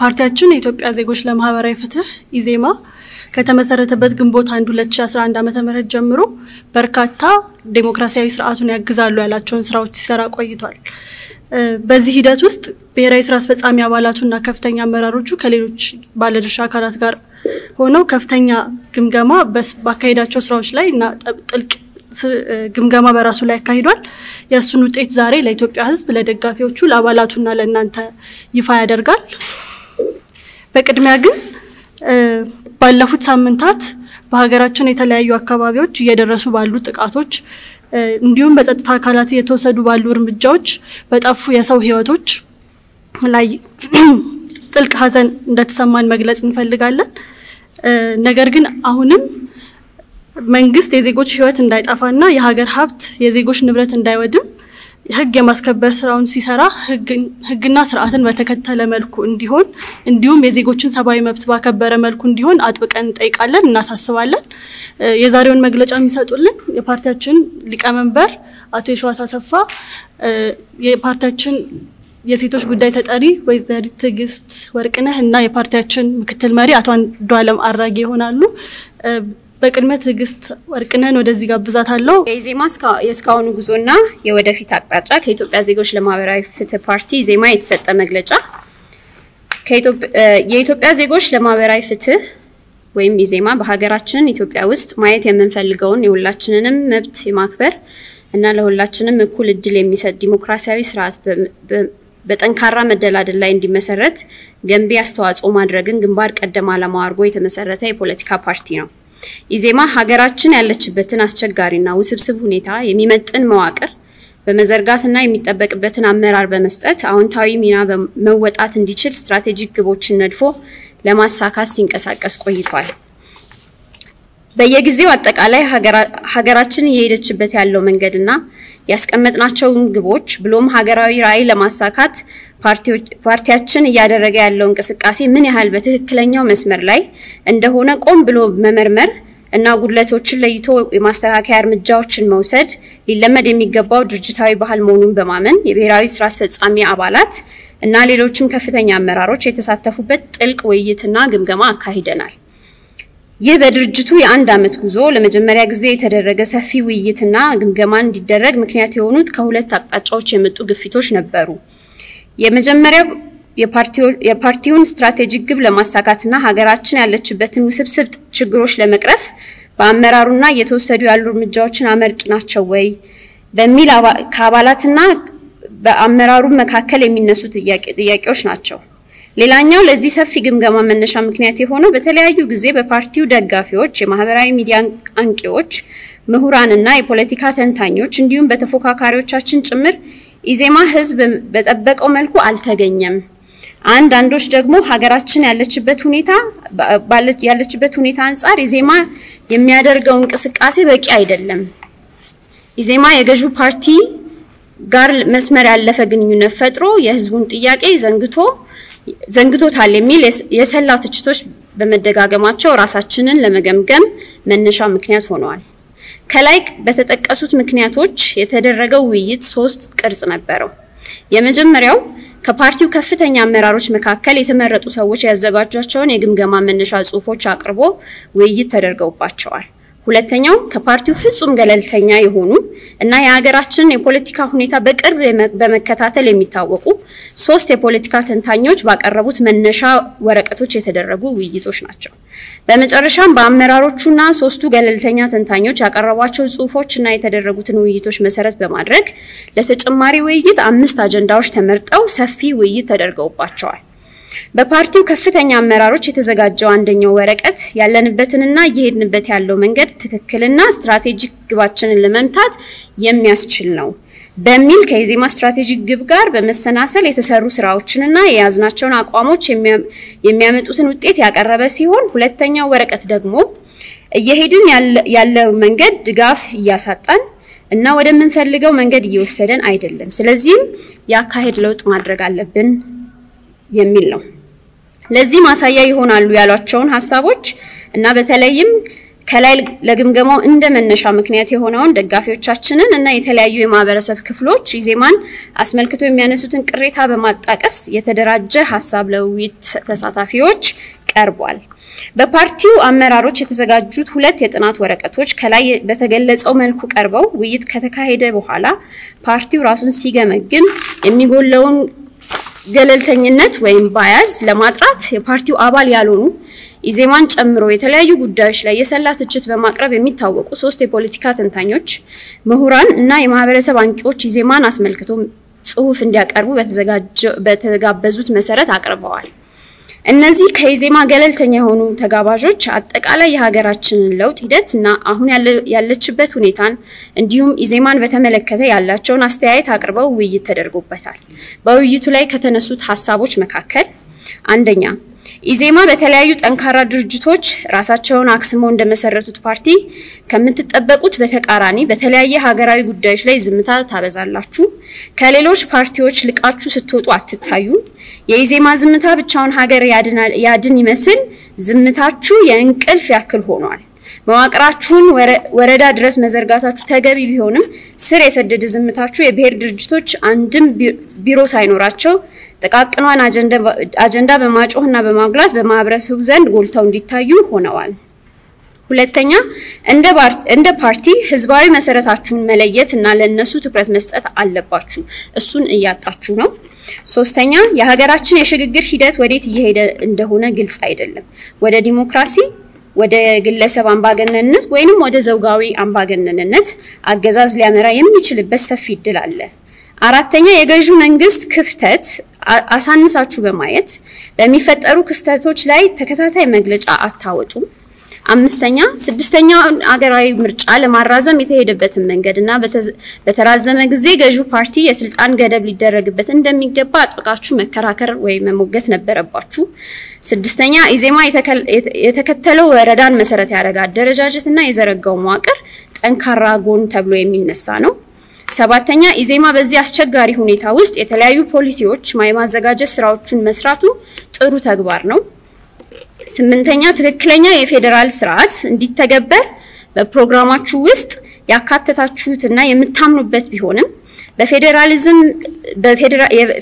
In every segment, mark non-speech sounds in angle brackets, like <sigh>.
ፓርቲያችን የኢትዮጵያ ዜጎች ለማህበራዊ ፍትህ ኢዜማ ከተመሰረተበት ግንቦት 1 2011 ዓመተ ምህረት ጀምሮ በርካታ ዴሞክራሲያዊ ስርዓቱን ያግዛሉ ያላቸውን ስራዎች ሲሰራ ቆይቷል። በዚህ ሂደት ውስጥ ብሔራዊ ስራ አስፈጻሚ አባላቱና ከፍተኛ አመራሮቹ ከሌሎች ባለድርሻ አካላት ጋር ሆነው ከፍተኛ ግምገማ ባካሄዳቸው ስራዎች ላይ እና ጥልቅ ግምገማ በራሱ ላይ ያካሂዷል። የእሱን ውጤት ዛሬ ለኢትዮጵያ ሕዝብ፣ ለደጋፊዎቹ፣ ለአባላቱና ለእናንተ ይፋ ያደርጋል። በቅድሚያ ግን ባለፉት ሳምንታት በሀገራችን የተለያዩ አካባቢዎች እየደረሱ ባሉ ጥቃቶች እንዲሁም በጸጥታ አካላት እየተወሰዱ ባሉ እርምጃዎች በጠፉ የሰው ህይወቶች ላይ <clears throat> ጥልቅ ሐዘን እንደተሰማን መግለጽ እንፈልጋለን። ነገር ግን አሁንም መንግስት የዜጎች ህይወት እንዳይጠፋና የሀገር ሀብት የዜጎች ንብረት እንዳይወድም ህግ የማስከበር ስራውን ሲሰራ ህግና ስርዓትን በተከተለ መልኩ እንዲሆን እንዲሁም የዜጎችን ሰብአዊ መብት ባከበረ መልኩ እንዲሆን አጥብቀን እንጠይቃለን፣ እናሳስባለን። የዛሬውን መግለጫ የሚሰጡልን የፓርቲያችን ሊቀመንበር አቶ የሸዋስ አሰፋ፣ የፓርቲያችን የሴቶች ጉዳይ ተጠሪ ወይዘሪት ትዕግስት ወርቅነህ እና የፓርቲያችን ምክትል መሪ አቶ አንዱዓለም አራጌ ይሆናሉ። በቅድሚያ ትዕግስት ወርቅነህን ወደዚህ ጋብዛታለሁ። የኢዜማ የእስካሁኑ ጉዞና የወደፊት አቅጣጫ ከኢትዮጵያ ዜጎች ለማህበራዊ ፍትህ ፓርቲ ኢዜማ የተሰጠ መግለጫ የኢትዮጵያ ዜጎች ለማህበራዊ ፍትህ ወይም ኢዜማ በሀገራችን ኢትዮጵያ ውስጥ ማየት የምንፈልገውን የሁላችንንም መብት የማክበር እና ለሁላችንም እኩል እድል የሚሰጥ ዲሞክራሲያዊ ስርዓት በጠንካራ መደላደል ላይ እንዲመሰረት ገንቢ አስተዋጽኦ ማድረግን ግንባር ቀደም ዓላማው አድርጎ የተመሰረተ የፖለቲካ ፓርቲ ነው። ኢዜማ ሀገራችን ያለችበትን አስቸጋሪና ውስብስብ ሁኔታ የሚመጥን መዋቅር በመዘርጋትና የሚጠበቅበትን አመራር በመስጠት አዎንታዊ ሚና መወጣት እንዲችል ስትራቴጂክ ግቦችን ነድፎ ለማሳካት ሲንቀሳቀስ ቆይቷል። በየጊዜው አጠቃላይ ሀገራችን እየሄደችበት ያለው መንገድና ያስቀመጥናቸውን ግቦች ብሎም ሀገራዊ ራዕይ ለማሳካት ፓርቲያችን እያደረገ ያለው እንቅስቃሴ ምን ያህል በትክክለኛው መስመር ላይ እንደሆነ ቆም ብሎ መመርመር እና ጉድለቶችን ለይቶ የማስተካከያ እርምጃዎችን መውሰድ ሊለመድ የሚገባው ድርጅታዊ ባህል መሆኑን በማመን የብሔራዊ ስራ አስፈጻሚ አባላት እና ሌሎችም ከፍተኛ አመራሮች የተሳተፉበት ጥልቅ ውይይትና ግምገማ አካሂደናል። ይህ በድርጅቱ የአንድ ዓመት ጉዞ ለመጀመሪያ ጊዜ የተደረገ ሰፊ ውይይትና ግምገማ እንዲደረግ ምክንያት የሆኑት ከሁለት አቅጣጫዎች የመጡ ግፊቶች ነበሩ። የመጀመሪያው የፓርቲውን ስትራቴጂክ ግብ ለማሳካትና ሀገራችን ያለችበትን ውስብስብ ችግሮች ለመቅረፍ በአመራሩና እየተወሰዱ ያሉ እርምጃዎችን አመርቂ ናቸው ወይ በሚል ከአባላትና በአመራሩ መካከል የሚነሱ ጥያቄዎች ናቸው። ሌላኛው ለዚህ ሰፊ ግምገማ መነሻ ምክንያት የሆነው በተለያዩ ጊዜ በፓርቲው ደጋፊዎች፣ የማህበራዊ ሚዲያ አንቂዎች፣ ምሁራንና የፖለቲካ ተንታኞች እንዲሁም በተፎካካሪዎቻችን ጭምር ኢዜማ ህዝብ በጠበቀው መልኩ አልተገኘም። አንዳንዶች ደግሞ ሀገራችን ያለችበት ሁኔታ ያለችበት ሁኔታ አንጻር ኢዜማ የሚያደርገው እንቅስቃሴ በቂ አይደለም፣ ኢዜማ የገዢው ፓርቲ ጋር መስመር ያለፈ ግንኙነት ፈጥሮ የህዝቡን ጥያቄ ዘንግቶ ዘንግቶታል የሚል የሰላ ትችቶች በመደጋገማቸው ራሳችንን ለመገምገም መነሻ ምክንያት ሆነዋል። ከላይ በተጠቀሱት ምክንያቶች የተደረገው ውይይት ሶስት ቅርጽ ነበረው። የመጀመሪያው ከፓርቲው ከፍተኛ አመራሮች መካከል የተመረጡ ሰዎች ያዘጋጇቸውን የግምገማ መነሻ ጽሁፎች አቅርቦ ውይይት ተደርገውባቸዋል። ሁለተኛው ከፓርቲው ፍጹም ገለልተኛ የሆኑ እና የሀገራችንን የፖለቲካ ሁኔታ በቅርብ በመከታተል የሚታወቁ ሶስት የፖለቲካ ተንታኞች ባቀረቡት መነሻ ወረቀቶች የተደረጉ ውይይቶች ናቸው። በመጨረሻም በአመራሮቹና ሶስቱ ገለልተኛ ተንታኞች ያቀረቧቸው ጽሁፎች እና የተደረጉትን ውይይቶች መሰረት በማድረግ ለተጨማሪ ውይይት አምስት አጀንዳዎች ተመርጠው ሰፊ ውይይት ተደርገውባቸዋል። በፓርቲው ከፍተኛ አመራሮች የተዘጋጀው አንደኛው ወረቀት ያለንበትንና እየሄድንበት ያለው መንገድ ትክክልና ስትራቴጂክ ግባችንን ለመምታት የሚያስችል ነው በሚል ከኢዜማ ስትራቴጂክ ግብ ጋር በመሰናሰል የተሰሩ ስራዎችንና የያዝናቸውን አቋሞች የሚያመጡትን ውጤት ያቀረበ ሲሆን ሁለተኛው ወረቀት ደግሞ እየሄድን ያለው መንገድ ድጋፍ እያሳጣን እና ወደምንፈልገው መንገድ እየወሰደን አይደለም። ስለዚህም የአካሄድ ለውጥ ማድረግ አለብን የሚል ነው። ለዚህ ማሳያ ይሆናሉ ያሏቸውን ሀሳቦች እና በተለይም ከላይ ለግምገማው እንደ መነሻ ምክንያት የሆነውን ደጋፊዎቻችንን እና የተለያዩ የማህበረሰብ ክፍሎች ኢዜማን አስመልክቶ የሚያነሱትን ቅሬታ በማጣቀስ የተደራጀ ሀሳብ ለውይይት ተሳታፊዎች ቀርቧል። በፓርቲው አመራሮች የተዘጋጁት ሁለት የጥናት ወረቀቶች ከላይ በተገለጸው መልኩ ቀርበው ውይይት ከተካሄደ በኋላ ፓርቲው ራሱን ሲገመግም የሚጎለውን ገለልተኝነት ወይም ባያዝ ለማጥራት የፓርቲው አባል ያልሆኑ ኢዜማን ጨምሮ የተለያዩ ጉዳዮች ላይ የሰላ ትችት በማቅረብ የሚታወቁ ሶስት የፖለቲካ ተንታኞች፣ ምሁራን እና የማህበረሰብ አንቂዎች ኢዜማን አስመልክቶ ጽሁፍ እንዲያቀርቡ በተጋበዙት መሰረት አቅርበዋል። እነዚህ ከኢዜማ ገለልተኛ የሆኑ ተጋባዦች አጠቃላይ የሀገራችንን ለውጥ ሂደት እና አሁን ያለችበት ሁኔታን እንዲሁም ኢዜማን በተመለከተ ያላቸውን አስተያየት አቅርበው ውይይት ተደርጎበታል። በውይይቱ ላይ ከተነሱት ሀሳቦች መካከል አንደኛ ኢዜማ በተለያዩ ጠንካራ ድርጅቶች ራሳቸውን አክስመው እንደመሰረቱት ፓርቲ ከምትጠበቁት በተቃራኒ በተለያየ ሀገራዊ ጉዳዮች ላይ ዝምታ ታበዛላችሁ። ከሌሎች ፓርቲዎች ልቃችሁ ስትወጡ አትታዩም። የኢዜማ ዝምታ ብቻውን ሀገር ያድን ይመስል ዝምታችሁ የእንቅልፍ ያክል ሆኗል። መዋቅራችሁን ወረዳ ድረስ መዘርጋታችሁ ተገቢ ቢሆንም ስር የሰደደ ዝምታችሁ የብሔር ድርጅቶች አንድም ቢሮ ሳይኖራቸው ጥቃቅኗን አጀንዳ በማጮህና በማጉላት በማህበረሰቡ ዘንድ ጎልተው እንዲታዩ ሆነዋል። ሁለተኛ እንደ ፓርቲ ህዝባዊ መሰረታችሁን መለየት እና ለእነሱ ትኩረት መስጠት አለባችሁ። እሱን እያጣችሁ ነው። ሶስተኛ የሀገራችን የሽግግር ሂደት ወዴት እየሄደ እንደሆነ ግልጽ አይደለም። ወደ ዲሞክራሲ ወደ ግለሰብ አምባገነንነት ወይንም ወደ ዘውጋዊ አምባገነንነት አገዛዝ ሊያመራ የሚችልበት ሰፊ እድል አለ። አራተኛ የገዢው መንግስት ክፍተት አሳንሳችሁ በማየት በሚፈጠሩ ክስተቶች ላይ ተከታታይ መግለጫ አታወጡም። አምስተኛ ስድስተኛውን አገራዊ ምርጫ ለማራዘም የተሄደበትን መንገድ እና በተራዘመ ጊዜ ገዢው ፓርቲ የስልጣን ገደብ ሊደረግበት እንደሚገባ አጥብቃችሁ መከራከር ወይም መሞገት ነበረባችሁ። ስድስተኛ ኢዜማ የተከተለው ወረዳን መሰረት ያደረገ አደረጃጀት እና የዘረጋው መዋቅር ጠንካራ ጎን ተብሎ የሚነሳ ነው። ሰባተኛ ኢዜማ በዚህ አስቸጋሪ ሁኔታ ውስጥ የተለያዩ ፖሊሲዎች የማዘጋጀት ስራዎቹን መስራቱ ጥሩ ተግባር ነው። ስምንተኛ ትክክለኛ የፌዴራል ስርዓት እንዲተገበር በፕሮግራማችሁ ውስጥ ያካተታችሁትና የምታምኑበት ቢሆንም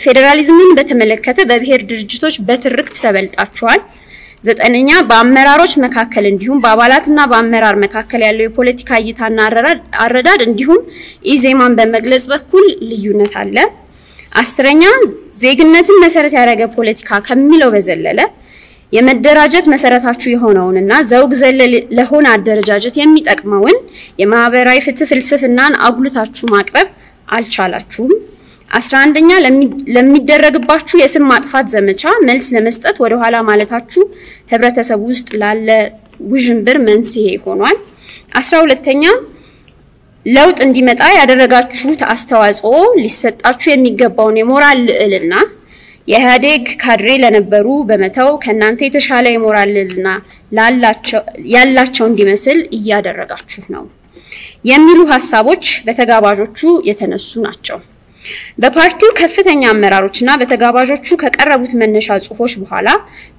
ፌዴራሊዝምን በተመለከተ በብሔር ድርጅቶች በትርክት ተበልጣችኋል። ዘጠነኛ በአመራሮች መካከል እንዲሁም በአባላትና በአመራር መካከል ያለው የፖለቲካ እይታና አረዳድ እንዲሁም ኢዜማን በመግለጽ በኩል ልዩነት አለ። አስረኛ ዜግነትን መሰረት ያደረገ ፖለቲካ ከሚለው በዘለለ የመደራጀት መሰረታችሁ የሆነውንና ዘውግ ዘለል ለሆነ አደረጃጀት የሚጠቅመውን የማህበራዊ ፍትህ ፍልስፍናን አጉልታችሁ ማቅረብ አልቻላችሁም። አስራ አንደኛ ለሚደረግባችሁ የስም ማጥፋት ዘመቻ መልስ ለመስጠት ወደ ኋላ ማለታችሁ ህብረተሰቡ ውስጥ ላለ ውዥንብር መንስኤ ሆኗል። አስራ ሁለተኛ ለውጥ እንዲመጣ ያደረጋችሁት አስተዋጽኦ ሊሰጣችሁ የሚገባውን የሞራል ልዕልና የኢህአዴግ ካድሬ ለነበሩ በመተው ከእናንተ የተሻለ የሞራል ልዕልና ያላቸው እንዲመስል እያደረጋችሁ ነው የሚሉ ሀሳቦች በተጋባዦቹ የተነሱ ናቸው። በፓርቲው ከፍተኛ አመራሮችና በተጋባዦቹ ከቀረቡት መነሻ ጽሁፎች በኋላ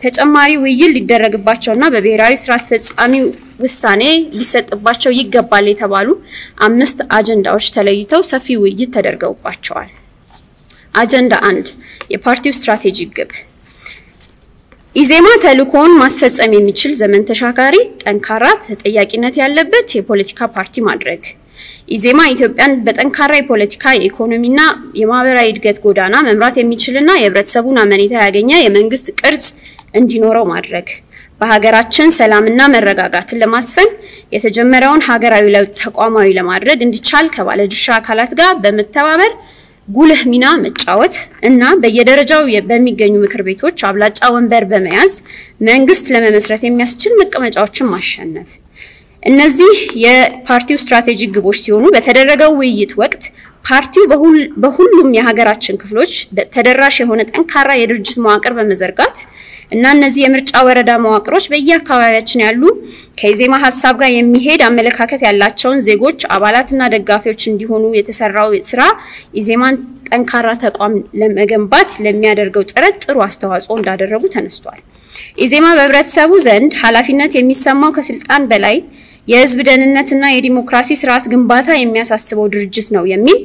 ተጨማሪ ውይይት ሊደረግባቸውና በብሔራዊ ስራ አስፈጻሚ ውሳኔ ሊሰጥባቸው ይገባል የተባሉ አምስት አጀንዳዎች ተለይተው ሰፊ ውይይት ተደርገውባቸዋል። አጀንዳ አንድ የፓርቲው ስትራቴጂክ ግብ ኢዜማ ተልእኮውን ማስፈጸም የሚችል ዘመን ተሻጋሪ፣ ጠንካራ፣ ተጠያቂነት ያለበት የፖለቲካ ፓርቲ ማድረግ ኢዜማ ኢትዮጵያን በጠንካራ የፖለቲካ የኢኮኖሚና የማህበራዊ እድገት ጎዳና መምራት የሚችልና የህብረተሰቡን አመኔታ ያገኘ የመንግስት ቅርጽ እንዲኖረው ማድረግ በሀገራችን ሰላምና መረጋጋትን ለማስፈን የተጀመረውን ሀገራዊ ለውጥ ተቋማዊ ለማድረግ እንዲቻል ከባለድርሻ አካላት ጋር በመተባበር ጉልህ ሚና መጫወት እና በየደረጃው በሚገኙ ምክር ቤቶች አብላጫ ወንበር በመያዝ መንግስት ለመመስረት የሚያስችል መቀመጫዎችን ማሸነፍ። እነዚህ የፓርቲው ስትራቴጂክ ግቦች ሲሆኑ በተደረገው ውይይት ወቅት ፓርቲው በሁሉም የሀገራችን ክፍሎች ተደራሽ የሆነ ጠንካራ የድርጅት መዋቅር በመዘርጋት እና እነዚህ የምርጫ ወረዳ መዋቅሮች በየአካባቢያችን ያሉ ከኢዜማ ሀሳብ ጋር የሚሄድ አመለካከት ያላቸውን ዜጎች አባላትና ደጋፊዎች እንዲሆኑ የተሰራው ስራ ኢዜማን ጠንካራ ተቋም ለመገንባት ለሚያደርገው ጥረት ጥሩ አስተዋጽኦ እንዳደረጉ ተነስቷል። ኢዜማ በህብረተሰቡ ዘንድ ኃላፊነት የሚሰማው ከስልጣን በላይ የህዝብ ደህንነትና የዲሞክራሲ ስርዓት ግንባታ የሚያሳስበው ድርጅት ነው የሚል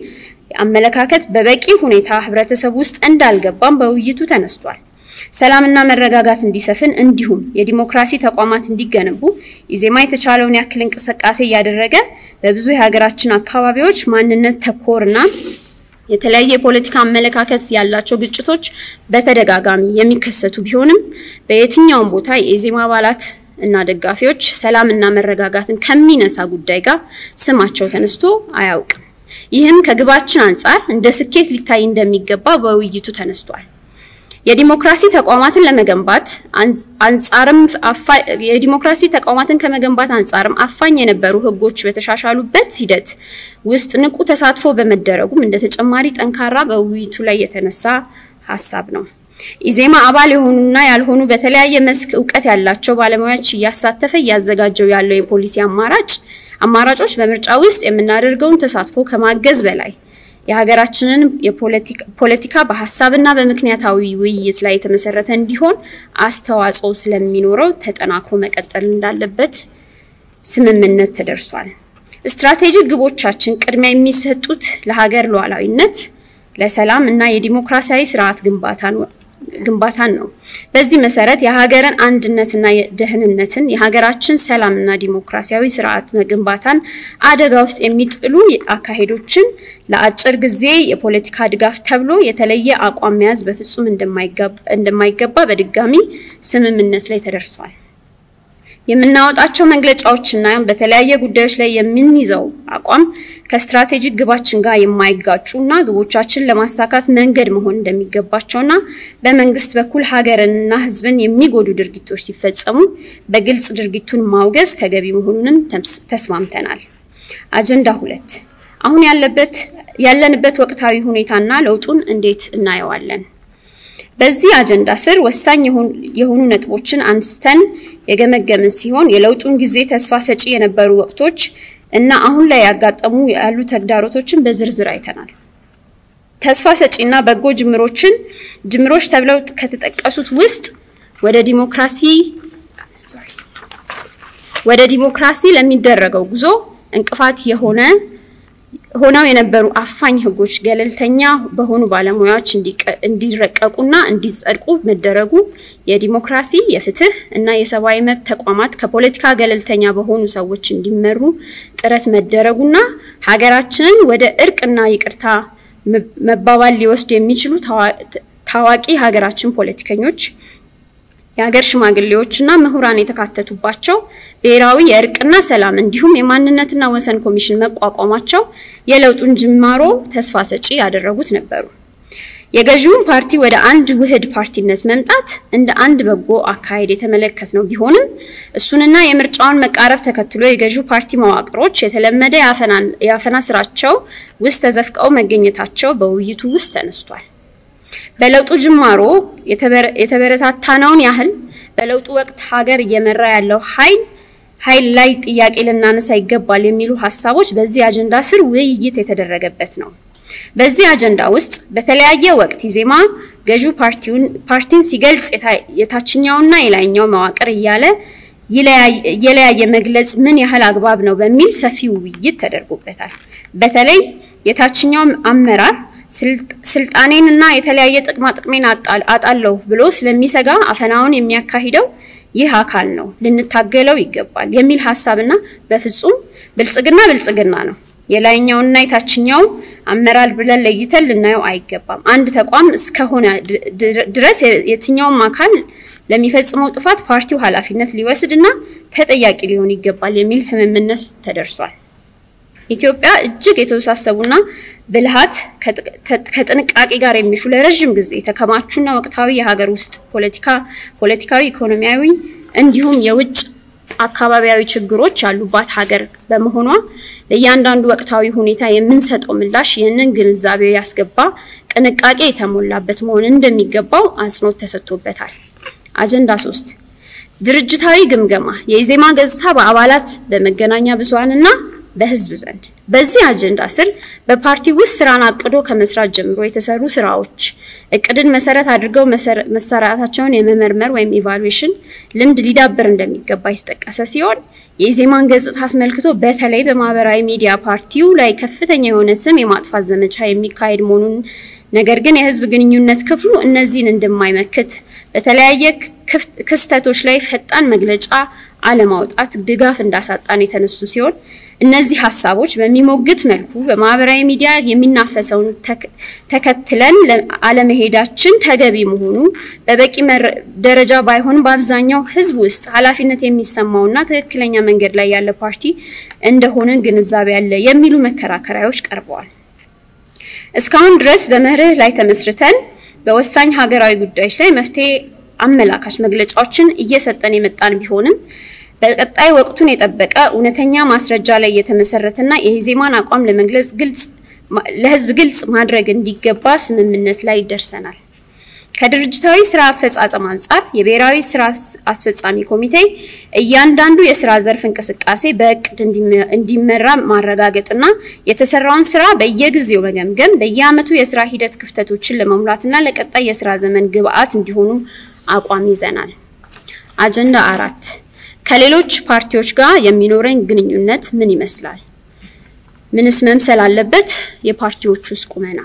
አመለካከት በበቂ ሁኔታ ህብረተሰቡ ውስጥ እንዳልገባም በውይይቱ ተነስቷል። ሰላምና መረጋጋት እንዲሰፍን እንዲሁም የዲሞክራሲ ተቋማት እንዲገነቡ ኢዜማ የተቻለውን ያክል እንቅስቃሴ እያደረገ በብዙ የሀገራችን አካባቢዎች ማንነት ተኮርና የተለያየ የፖለቲካ አመለካከት ያላቸው ግጭቶች በተደጋጋሚ የሚከሰቱ ቢሆንም በየትኛውም ቦታ የኢዜማ አባላት እና ደጋፊዎች ሰላምና መረጋጋትን ከሚነሳ ጉዳይ ጋር ስማቸው ተነስቶ አያውቅም። ይህም ከግባችን አንጻር እንደ ስኬት ሊታይ እንደሚገባ በውይይቱ ተነስቷል። የዲሞክራሲ ተቋማትን ለመገንባት አንጻርም የዲሞክራሲ ተቋማትን ከመገንባት አንጻርም አፋኝ የነበሩ ህጎች በተሻሻሉበት ሂደት ውስጥ ንቁ ተሳትፎ በመደረጉም እንደ ተጨማሪ ጠንካራ በውይይቱ ላይ የተነሳ ሀሳብ ነው። ኢዜማ አባል የሆኑና ያልሆኑ በተለያየ መስክ እውቀት ያላቸው ባለሙያዎች እያሳተፈ እያዘጋጀው ያለው የፖሊሲ አማራጭ አማራጮች በምርጫ ውስጥ የምናደርገውን ተሳትፎ ከማገዝ በላይ የሀገራችንን ፖለቲካ በሀሳብና በምክንያታዊ ውይይት ላይ የተመሰረተ እንዲሆን አስተዋጽኦ ስለሚኖረው ተጠናክሮ መቀጠል እንዳለበት ስምምነት ተደርሷል። ስትራቴጂክ ግቦቻችን ቅድሚያ የሚሰጡት ለሀገር ሉዓላዊነት፣ ለሰላም እና የዲሞክራሲያዊ ስርዓት ግንባታን ነው። በዚህ መሰረት የሀገርን አንድነትና ደህንነትን፣ የሀገራችን ሰላምና ዲሞክራሲያዊ ስርዓት ግንባታን አደጋ ውስጥ የሚጥሉ አካሄዶችን ለአጭር ጊዜ የፖለቲካ ድጋፍ ተብሎ የተለየ አቋም መያዝ በፍጹም እንደማይገባ በድጋሚ ስምምነት ላይ ተደርሷል። የምናወጣቸው መግለጫዎችና በተለያየ ጉዳዮች ላይ የምንይዘው አቋም ከስትራቴጂክ ግባችን ጋር የማይጋጩና ግቦቻችን ለማሳካት መንገድ መሆን እንደሚገባቸውና በመንግስት በኩል ሀገርንና ሕዝብን የሚጎዱ ድርጊቶች ሲፈጸሙ በግልጽ ድርጊቱን ማውገዝ ተገቢ መሆኑንም ተስማምተናል። አጀንዳ ሁለት አሁን ያለበት ያለንበት ወቅታዊ ሁኔታና ለውጡን እንዴት እናየዋለን? በዚህ አጀንዳ ስር ወሳኝ የሆኑ ነጥቦችን አንስተን የገመገምን ሲሆን የለውጡን ጊዜ ተስፋ ሰጪ የነበሩ ወቅቶች እና አሁን ላይ ያጋጠሙ ያሉ ተግዳሮቶችን በዝርዝር አይተናል። ተስፋ ሰጪና በጎ ጅምሮችን ጅምሮች ተብለው ከተጠቀሱት ውስጥ ወደ ዲሞክራሲ ወደ ዲሞክራሲ ለሚደረገው ጉዞ እንቅፋት የሆነ ሆነው የነበሩ አፋኝ ህጎች ገለልተኛ በሆኑ ባለሙያዎች እንዲረቀቁና እንዲጸድቁ መደረጉ፣ የዲሞክራሲ የፍትህ እና የሰብአዊ መብት ተቋማት ከፖለቲካ ገለልተኛ በሆኑ ሰዎች እንዲመሩ ጥረት መደረጉና ሀገራችንን ወደ እርቅና ይቅርታ መባባል ሊወስዱ የሚችሉ ታዋቂ ሀገራችን ፖለቲከኞች የሀገር ሽማግሌዎችና ምሁራን የተካተቱባቸው ብሔራዊ የእርቅና ሰላም እንዲሁም የማንነትና ወሰን ኮሚሽን መቋቋማቸው የለውጡን ጅማሮ ተስፋ ሰጪ ያደረጉት ነበሩ። የገዢውን ፓርቲ ወደ አንድ ውህድ ፓርቲነት መምጣት እንደ አንድ በጎ አካሄድ የተመለከት ነው ቢሆንም እሱንና የምርጫውን መቃረብ ተከትሎ የገዢው ፓርቲ መዋቅሮች የተለመደ የአፈና ስራቸው ውስጥ ተዘፍቀው መገኘታቸው በውይይቱ ውስጥ ተነስቷል። በለውጡ ጅማሮ የተበረታታነውን ያህል በለውጡ ወቅት ሀገር እየመራ ያለው ኃይል ኃይል ላይ ጥያቄ ልናነሳ ይገባል የሚሉ ሀሳቦች በዚህ አጀንዳ ስር ውይይት የተደረገበት ነው። በዚህ አጀንዳ ውስጥ በተለያየ ወቅት ኢዜማ ገዢው ፓርቲን ሲገልጽ የታችኛውና የላይኛው መዋቅር እያለ እየለያየ መግለጽ ምን ያህል አግባብ ነው በሚል ሰፊ ውይይት ተደርጎበታል። በተለይ የታችኛው አመራር ስልጣኔንና የተለያየ ጥቅማ ጥቅሜን አጣለሁ ብሎ ስለሚሰጋ አፈናውን የሚያካሂደው ይህ አካል ነው፣ ልንታገለው ይገባል የሚል ሀሳብና በፍጹም ብልጽግና ብልጽግና ነው የላይኛውና የታችኛው አመራር ብለን ለይተን ልናየው አይገባም። አንድ ተቋም እስከሆነ ድረስ የትኛውም አካል ለሚፈጽመው ጥፋት ፓርቲው ኃላፊነት ሊወስድና ተጠያቂ ሊሆን ይገባል የሚል ስምምነት ተደርሷል። ኢትዮጵያ እጅግ የተወሳሰቡና ብልሃት ከጥንቃቄ ጋር የሚሹ ለረዥም ጊዜ የተከማቹና ወቅታዊ የሀገር ውስጥ ፖለቲካ፣ ፖለቲካዊ፣ ኢኮኖሚያዊ እንዲሁም የውጭ አካባቢያዊ ችግሮች ያሉባት ሀገር በመሆኗ ለእያንዳንዱ ወቅታዊ ሁኔታ የምንሰጠው ምላሽ ይህንን ግንዛቤ ያስገባ ጥንቃቄ የተሞላበት መሆን እንደሚገባው አጽንኦት ተሰጥቶበታል። አጀንዳ ሶስት ድርጅታዊ ግምገማ የኢዜማ ገጽታ በአባላት በመገናኛ ብዙኃንና በህዝብ ዘንድ። በዚህ አጀንዳ ስር በፓርቲ ውስጥ ስራን አቅዶ ከመስራት ጀምሮ የተሰሩ ስራዎች እቅድን መሰረት አድርገው መሰራታቸውን የመመርመር ወይም evaluation ልምድ ሊዳብር እንደሚገባ የተጠቀሰ ሲሆን የኢዜማን ገጽታ አስመልክቶ በተለይ በማህበራዊ ሚዲያ ፓርቲው ላይ ከፍተኛ የሆነ ስም የማጥፋት ዘመቻ የሚካሄድ መሆኑን ነገር ግን የህዝብ ግንኙነት ክፍሉ እነዚህን እንደማይመክት በተለያየ ክስተቶች ላይ ፈጣን መግለጫ አለማውጣት ድጋፍ እንዳሳጣን የተነሱ ሲሆን እነዚህ ሀሳቦች በሚሞግት መልኩ በማህበራዊ ሚዲያ የሚናፈሰውን ተከትለን አለመሄዳችን ተገቢ መሆኑ በበቂ ደረጃ ባይሆን በአብዛኛው ህዝብ ውስጥ ኃላፊነት የሚሰማውና ትክክለኛ መንገድ ላይ ያለ ፓርቲ እንደሆነ ግንዛቤ ያለ የሚሉ መከራከሪያዎች ቀርበዋል። እስካሁን ድረስ በመርህ ላይ ተመስርተን በወሳኝ ሀገራዊ ጉዳዮች ላይ መፍትሄ አመላካች መግለጫዎችን እየሰጠን የመጣን ቢሆንም በቀጣይ ወቅቱን የጠበቀ እውነተኛ ማስረጃ ላይ የተመሰረተና የኢዜማን አቋም ለመግለጽ ግልጽ ለህዝብ ግልጽ ማድረግ እንዲገባ ስምምነት ላይ ደርሰናል። ከድርጅታዊ ስራ አፈጻጸም አንጻር የብሔራዊ ስራ አስፈጻሚ ኮሚቴ እያንዳንዱ የስራ ዘርፍ እንቅስቃሴ በእቅድ እንዲመራ ማረጋገጥና የተሰራውን ስራ በየጊዜው መገምገም በየአመቱ የስራ ሂደት ክፍተቶችን ለመሙላትና ለቀጣይ የስራ ዘመን ግብአት እንዲሆኑ አቋም ይዘናል። አጀንዳ አራት ከሌሎች ፓርቲዎች ጋር የሚኖረን ግንኙነት ምን ይመስላል? ምንስ መምሰል አለበት? የፓርቲዎቹስ ቁመና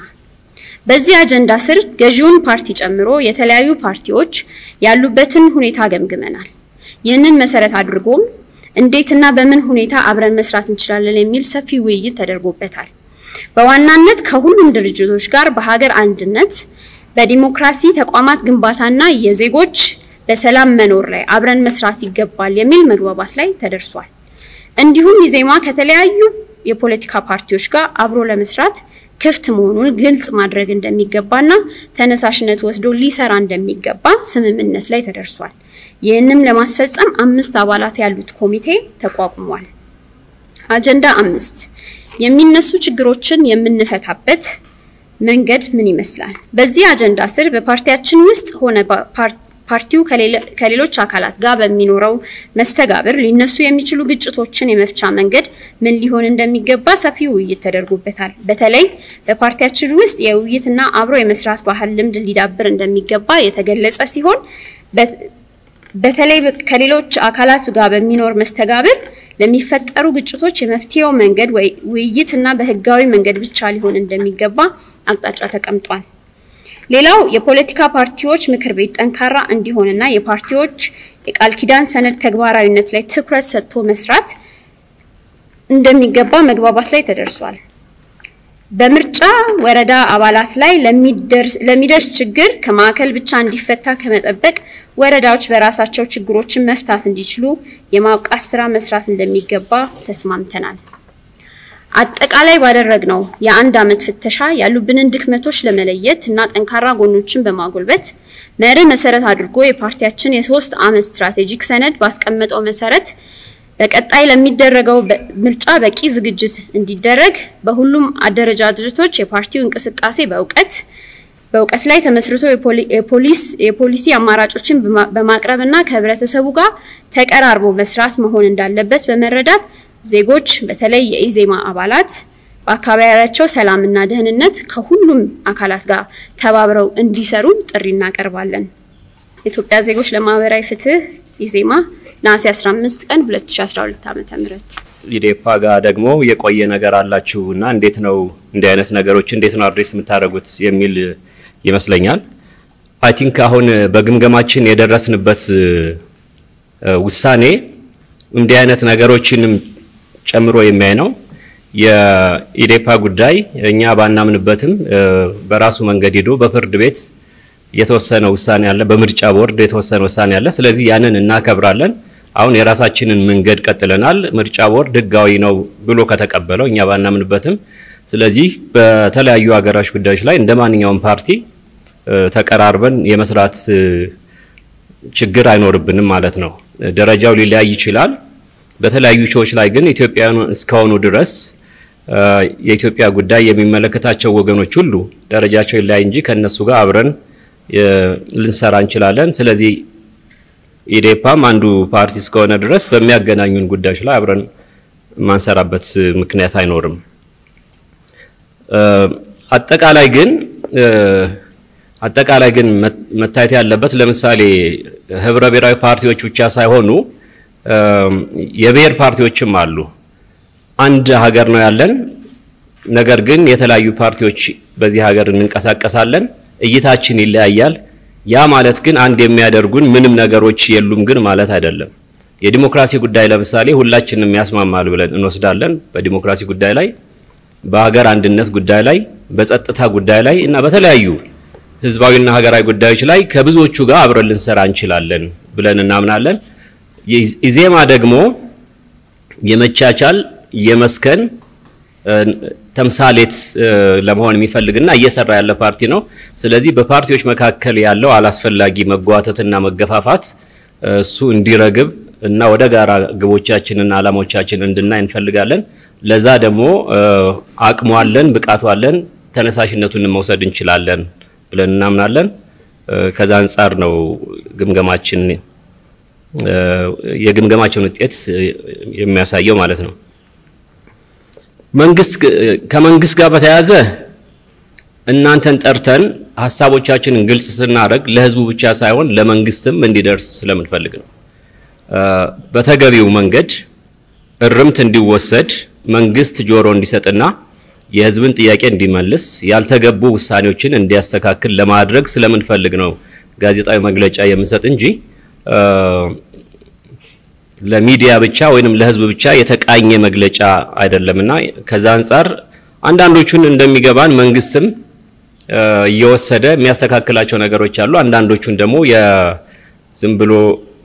በዚህ አጀንዳ ስር ገዢውን ፓርቲ ጨምሮ የተለያዩ ፓርቲዎች ያሉበትን ሁኔታ ገምግመናል። ይህንን መሰረት አድርጎም እንዴትና በምን ሁኔታ አብረን መስራት እንችላለን የሚል ሰፊ ውይይት ተደርጎበታል። በዋናነት ከሁሉም ድርጅቶች ጋር በሀገር አንድነት፣ በዲሞክራሲ ተቋማት ግንባታና የዜጎች በሰላም መኖር ላይ አብረን መስራት ይገባል የሚል መግባባት ላይ ተደርሷል። እንዲሁም ኢዜማ ከተለያዩ የፖለቲካ ፓርቲዎች ጋር አብሮ ለመስራት ክፍት መሆኑን ግልጽ ማድረግ እንደሚገባና ተነሳሽነት ወስዶ ሊሰራ እንደሚገባ ስምምነት ላይ ተደርሷል። ይህንም ለማስፈጸም አምስት አባላት ያሉት ኮሚቴ ተቋቁሟል። አጀንዳ አምስት የሚነሱ ችግሮችን የምንፈታበት መንገድ ምን ይመስላል? በዚህ አጀንዳ ስር በፓርቲያችን ውስጥ ሆነ ፓርቲው ከሌሎች አካላት ጋር በሚኖረው መስተጋብር ሊነሱ የሚችሉ ግጭቶችን የመፍቻ መንገድ ምን ሊሆን እንደሚገባ ሰፊ ውይይት ተደርጎበታል። በተለይ በፓርቲያችን ውስጥ የውይይትና አብሮ የመስራት ባህል ልምድ ሊዳብር እንደሚገባ የተገለጸ ሲሆን በተለይ ከሌሎች አካላት ጋር በሚኖር መስተጋብር ለሚፈጠሩ ግጭቶች የመፍትሄው መንገድ ውይይትና በህጋዊ መንገድ ብቻ ሊሆን እንደሚገባ አቅጣጫ ተቀምጧል። ሌላው የፖለቲካ ፓርቲዎች ምክር ቤት ጠንካራ እንዲሆንና የፓርቲዎች የቃል ኪዳን ሰነድ ተግባራዊነት ላይ ትኩረት ሰጥቶ መስራት እንደሚገባ መግባባት ላይ ተደርሷል። በምርጫ ወረዳ አባላት ላይ ለሚደርስ ችግር ከማዕከል ብቻ እንዲፈታ ከመጠበቅ ወረዳዎች በራሳቸው ችግሮችን መፍታት እንዲችሉ የማብቃት ስራ መስራት እንደሚገባ ተስማምተናል። አጠቃላይ ባደረግነው የአንድ ዓመት ፍተሻ ያሉብንን ድክመቶች ለመለየት እና ጠንካራ ጎኖችን በማጎልበት መርህ መሰረት አድርጎ የፓርቲያችን የሶስት ዓመት ስትራቴጂክ ሰነድ ባስቀመጠው መሰረት በቀጣይ ለሚደረገው ምርጫ በቂ ዝግጅት እንዲደረግ በሁሉም አደረጃጀቶች የፓርቲው እንቅስቃሴ በእውቀት በእውቀት ላይ ተመስርቶ የፖሊስ የፖሊሲ አማራጮችን በማቅረብና ከህብረተሰቡ ጋር ተቀራርቦ መስራት መሆን እንዳለበት በመረዳት ዜጎች በተለይ የኢዜማ አባላት በአካባቢያቸው ሰላምና ደህንነት ከሁሉም አካላት ጋር ተባብረው እንዲሰሩ ጥሪ እናቀርባለን። የኢትዮጵያ ዜጎች ለማህበራዊ ፍትህ ኢዜማ ነሐሴ 15 ቀን 2012 ዓ.ም። ኢዴፓ ጋር ደግሞ የቆየ ነገር አላችሁ እና እንዴት ነው እንዲህ አይነት ነገሮች እንዴት ነው address የምታደርጉት የሚል ይመስለኛል። I think አሁን በግምገማችን የደረስንበት ውሳኔ እንዲህ አይነት ነገሮችንም ጨምሮ የሚያይ ነው። የኢዴፓ ጉዳይ እኛ ባናምንበትም በራሱ መንገድ ሄዶ በፍርድ ቤት የተወሰነ ውሳኔ አለ፣ በምርጫ ቦርድ የተወሰነ ውሳኔ አለ። ስለዚህ ያንን እናከብራለን። አሁን የራሳችንን መንገድ ቀጥለናል። ምርጫ ቦርድ ህጋዊ ነው ብሎ ከተቀበለው እኛ ባናምንበትም፣ ስለዚህ በተለያዩ ሀገራዊ ጉዳዮች ላይ እንደ ማንኛውም ፓርቲ ተቀራርበን የመስራት ችግር አይኖርብንም ማለት ነው። ደረጃው ሊለያይ ይችላል። በተለያዩ ሾዎች ላይ ግን ኢትዮጵያውያን እስከሆኑ ድረስ የኢትዮጵያ ጉዳይ የሚመለከታቸው ወገኖች ሁሉ ደረጃቸው ይለያይ እንጂ ከነሱ ጋር አብረን ልንሰራ እንችላለን። ስለዚህ ኢዴፓም አንዱ ፓርቲ እስከሆነ ድረስ በሚያገናኙን ጉዳዮች ላይ አብረን ማንሰራበት ምክንያት አይኖርም። አጠቃላይ ግን አጠቃላይ ግን መታየት ያለበት ለምሳሌ ህብረ ብሔራዊ ፓርቲዎች ብቻ ሳይሆኑ የብሔር ፓርቲዎችም አሉ። አንድ ሀገር ነው ያለን። ነገር ግን የተለያዩ ፓርቲዎች በዚህ ሀገር እንንቀሳቀሳለን። እይታችን ይለያያል። ያ ማለት ግን አንድ የሚያደርጉን ምንም ነገሮች የሉም ግን ማለት አይደለም። የዲሞክራሲ ጉዳይ ለምሳሌ ሁላችንም ያስማማል ብለን እንወስዳለን። በዲሞክራሲ ጉዳይ ላይ፣ በሀገር አንድነት ጉዳይ ላይ፣ በጸጥታ ጉዳይ ላይ እና በተለያዩ ህዝባዊና ሀገራዊ ጉዳዮች ላይ ከብዙዎቹ ጋር አብረን ልንሰራ እንችላለን ብለን እናምናለን። ኢዜማ ደግሞ የመቻቻል የመስከን ተምሳሌት ለመሆን የሚፈልግና እየሰራ ያለ ፓርቲ ነው። ስለዚህ በፓርቲዎች መካከል ያለው አላስፈላጊ መጓተትና መገፋፋት እሱ እንዲረግብ እና ወደ ጋራ ግቦቻችንና አላማዎቻችን እንድናይ እንፈልጋለን። ለዛ ደግሞ አቅሙ አለን፣ ብቃቱ አለን፣ ተነሳሽነቱን መውሰድ እንችላለን ብለን እናምናለን። ከዛ አንጻር ነው ግምገማችን የግምገማችን ውጤት የሚያሳየው ማለት ነው። ከመንግስት ጋር በተያያዘ እናንተን ጠርተን ሀሳቦቻችንን ግልጽ ስናደርግ ለህዝቡ ብቻ ሳይሆን ለመንግስትም እንዲደርስ ስለምንፈልግ ነው። በተገቢው መንገድ እርምት እንዲወሰድ መንግስት ጆሮ እንዲሰጥና የህዝብን ጥያቄ እንዲመልስ ያልተገቡ ውሳኔዎችን እንዲያስተካክል ለማድረግ ስለምንፈልግ ነው ጋዜጣዊ መግለጫ የምንሰጥ እንጂ ለሚዲያ ብቻ ወይንም ለህዝብ ብቻ የተቃኘ መግለጫ አይደለምና ከዛ አንጻር አንዳንዶቹን እንደሚገባን መንግስትም እየወሰደ የሚያስተካክላቸው ነገሮች አሉ። አንዳንዶቹን ደግሞ ዝም ብሎ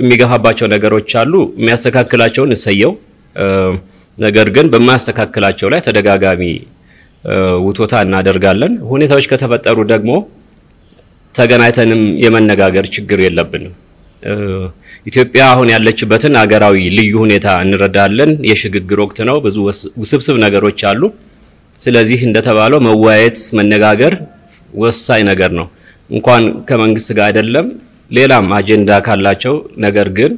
የሚገፋባቸው ነገሮች አሉ። የሚያስተካክላቸውን እሰየው። ነገር ግን በማያስተካክላቸው ላይ ተደጋጋሚ ውቶታ እናደርጋለን። ሁኔታዎች ከተፈጠሩ ደግሞ ተገናኝተንም የመነጋገር ችግር የለብንም። ኢትዮጵያ አሁን ያለችበትን አገራዊ ልዩ ሁኔታ እንረዳለን። የሽግግር ወቅት ነው። ብዙ ውስብስብ ነገሮች አሉ። ስለዚህ እንደተባለው መወያየት፣ መነጋገር ወሳኝ ነገር ነው። እንኳን ከመንግስት ጋር አይደለም ሌላም አጀንዳ ካላቸው ነገር ግን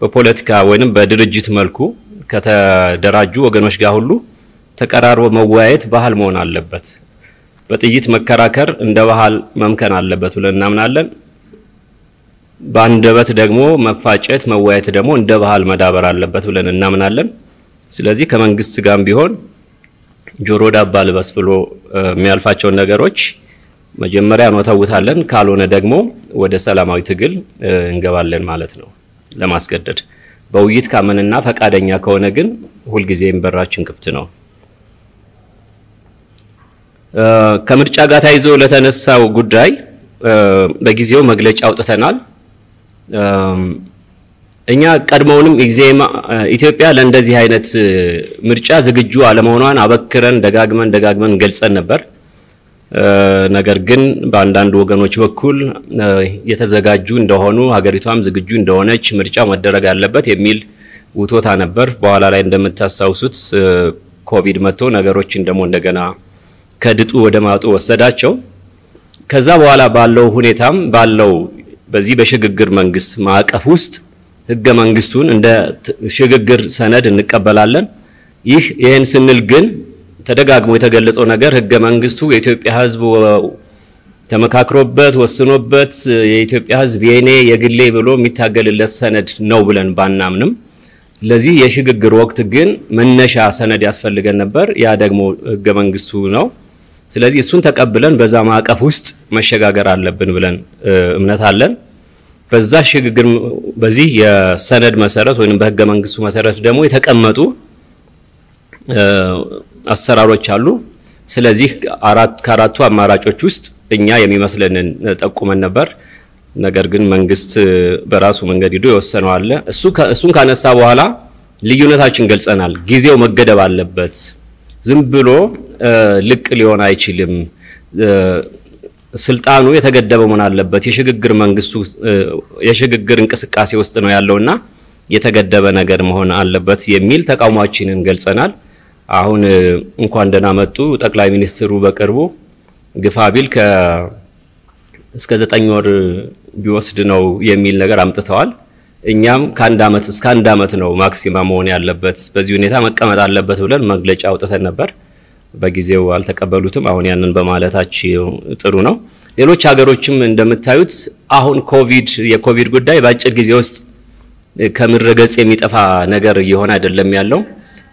በፖለቲካ ወይንም በድርጅት መልኩ ከተደራጁ ወገኖች ጋር ሁሉ ተቀራርቦ መወያየት ባህል መሆን አለበት። በጥይት መከራከር እንደ ባህል መምከን አለበት ብለን እናምናለን። በአንደበት ደግሞ መፋጨት፣ መወያየት ደግሞ እንደ ባህል መዳበር አለበት ብለን እናምናለን። ስለዚህ ከመንግስት ጋርም ቢሆን ጆሮ ዳባ ልበስ ብሎ የሚያልፋቸውን ነገሮች መጀመሪያ እንወተውታለን፣ ካልሆነ ደግሞ ወደ ሰላማዊ ትግል እንገባለን ማለት ነው ለማስገደድ በውይይት ካመንና ፈቃደኛ ከሆነ ግን ሁልጊዜም በራችን ክፍት ነው። ከምርጫ ጋር ተያይዞ ለተነሳው ጉዳይ በጊዜው መግለጫ አውጥተናል። እኛ ቀድሞውንም ኢዜማ ኢትዮጵያ ለእንደዚህ አይነት ምርጫ ዝግጁ አለመሆኗን አበክረን ደጋግመን ደጋግመን ገልጸን ነበር። ነገር ግን በአንዳንድ ወገኖች በኩል የተዘጋጁ እንደሆኑ ሀገሪቷም ዝግጁ እንደሆነች ምርጫው መደረግ አለበት የሚል ውቶታ ነበር። በኋላ ላይ እንደምታስታውሱት ኮቪድ መጥቶ ነገሮችን ደግሞ እንደገና ከድጡ ወደ ማጡ ወሰዳቸው። ከዛ በኋላ ባለው ሁኔታም ባለው በዚህ በሽግግር መንግስት ማዕቀፍ ውስጥ ህገ መንግስቱን እንደ ሽግግር ሰነድ እንቀበላለን። ይህ ይህን ስንል ግን ተደጋግሞ የተገለጸው ነገር ህገ መንግስቱ የኢትዮጵያ ህዝብ ተመካክሮበት ወስኖበት የኢትዮጵያ ህዝብ የኔ የግሌ ብሎ የሚታገልለት ሰነድ ነው ብለን ባናምንም ለዚህ የሽግግር ወቅት ግን መነሻ ሰነድ ያስፈልገን ነበር። ያ ደግሞ ህገ መንግስቱ ነው። ስለዚህ እሱን ተቀብለን በዛ ማዕቀፍ ውስጥ መሸጋገር አለብን ብለን እምነት አለን። በዛ ሽግግር በዚህ የሰነድ መሰረት ወይም በህገ መንግስቱ መሰረት ደግሞ የተቀመጡ አሰራሮች አሉ። ስለዚህ ከአራቱ አማራጮች ውስጥ እኛ የሚመስለንን ጠቁመን ነበር። ነገር ግን መንግስት በራሱ መንገድ ሂዶ የወሰነው አለ። እሱ እሱን ካነሳ በኋላ ልዩነታችን ገልጸናል። ጊዜው መገደብ አለበት። ዝም ብሎ ልቅ ሊሆን አይችልም። ስልጣኑ የተገደበ መሆን አለበት። የሽግግር መንግስቱ የሽግግር እንቅስቃሴ ውስጥ ነው ያለውና የተገደበ ነገር መሆን አለበት የሚል ተቃውሟችንን ገልጸናል። አሁን እንኳን ደህና መጡ ጠቅላይ ሚኒስትሩ በቅርቡ ግፋ ቢል እስከ ዘጠኝ ወር ቢወስድ ነው የሚል ነገር አምጥተዋል። እኛም ከአንድ ዓመት እስከ አንድ ዓመት ነው ማክሲማ መሆን ያለበት፣ በዚህ ሁኔታ መቀመጥ አለበት ብለን መግለጫ አውጥተን ነበር። በጊዜው አልተቀበሉትም። አሁን ያንን በማለታቸው ጥሩ ነው። ሌሎች ሀገሮችም እንደምታዩት አሁን ኮቪድ የኮቪድ ጉዳይ በአጭር ጊዜ ውስጥ ከምድረ ገጽ የሚጠፋ ነገር እየሆነ አይደለም ያለው።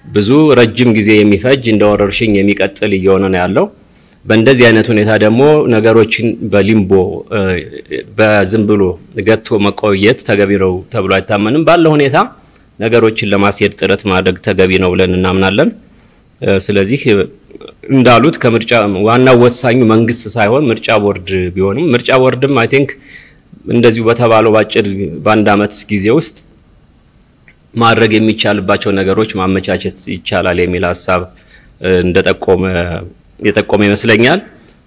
ብዙ ረጅም ጊዜ የሚፈጅ እንደ ወረርሽኝ የሚቀጥል እየሆነ ነው ያለው። በእንደዚህ አይነት ሁኔታ ደግሞ ነገሮችን በሊምቦ በዝም ብሎ ገቶ መቆየት ተገቢ ነው ተብሎ አይታመንም። ባለው ሁኔታ ነገሮችን ለማስሄድ ጥረት ማድረግ ተገቢ ነው ብለን እናምናለን። ስለዚህ እንዳሉት ከምርጫ ዋናው ወሳኙ መንግስት ሳይሆን ምርጫ ቦርድ ቢሆንም ምርጫ ቦርድም I think እንደዚሁ በተባለው ባጭር በአንድ ዓመት ጊዜ ውስጥ ማድረግ የሚቻልባቸው ነገሮች ማመቻቸት ይቻላል የሚል ሀሳብ እንደጠቆመ የጠቆመ ይመስለኛል።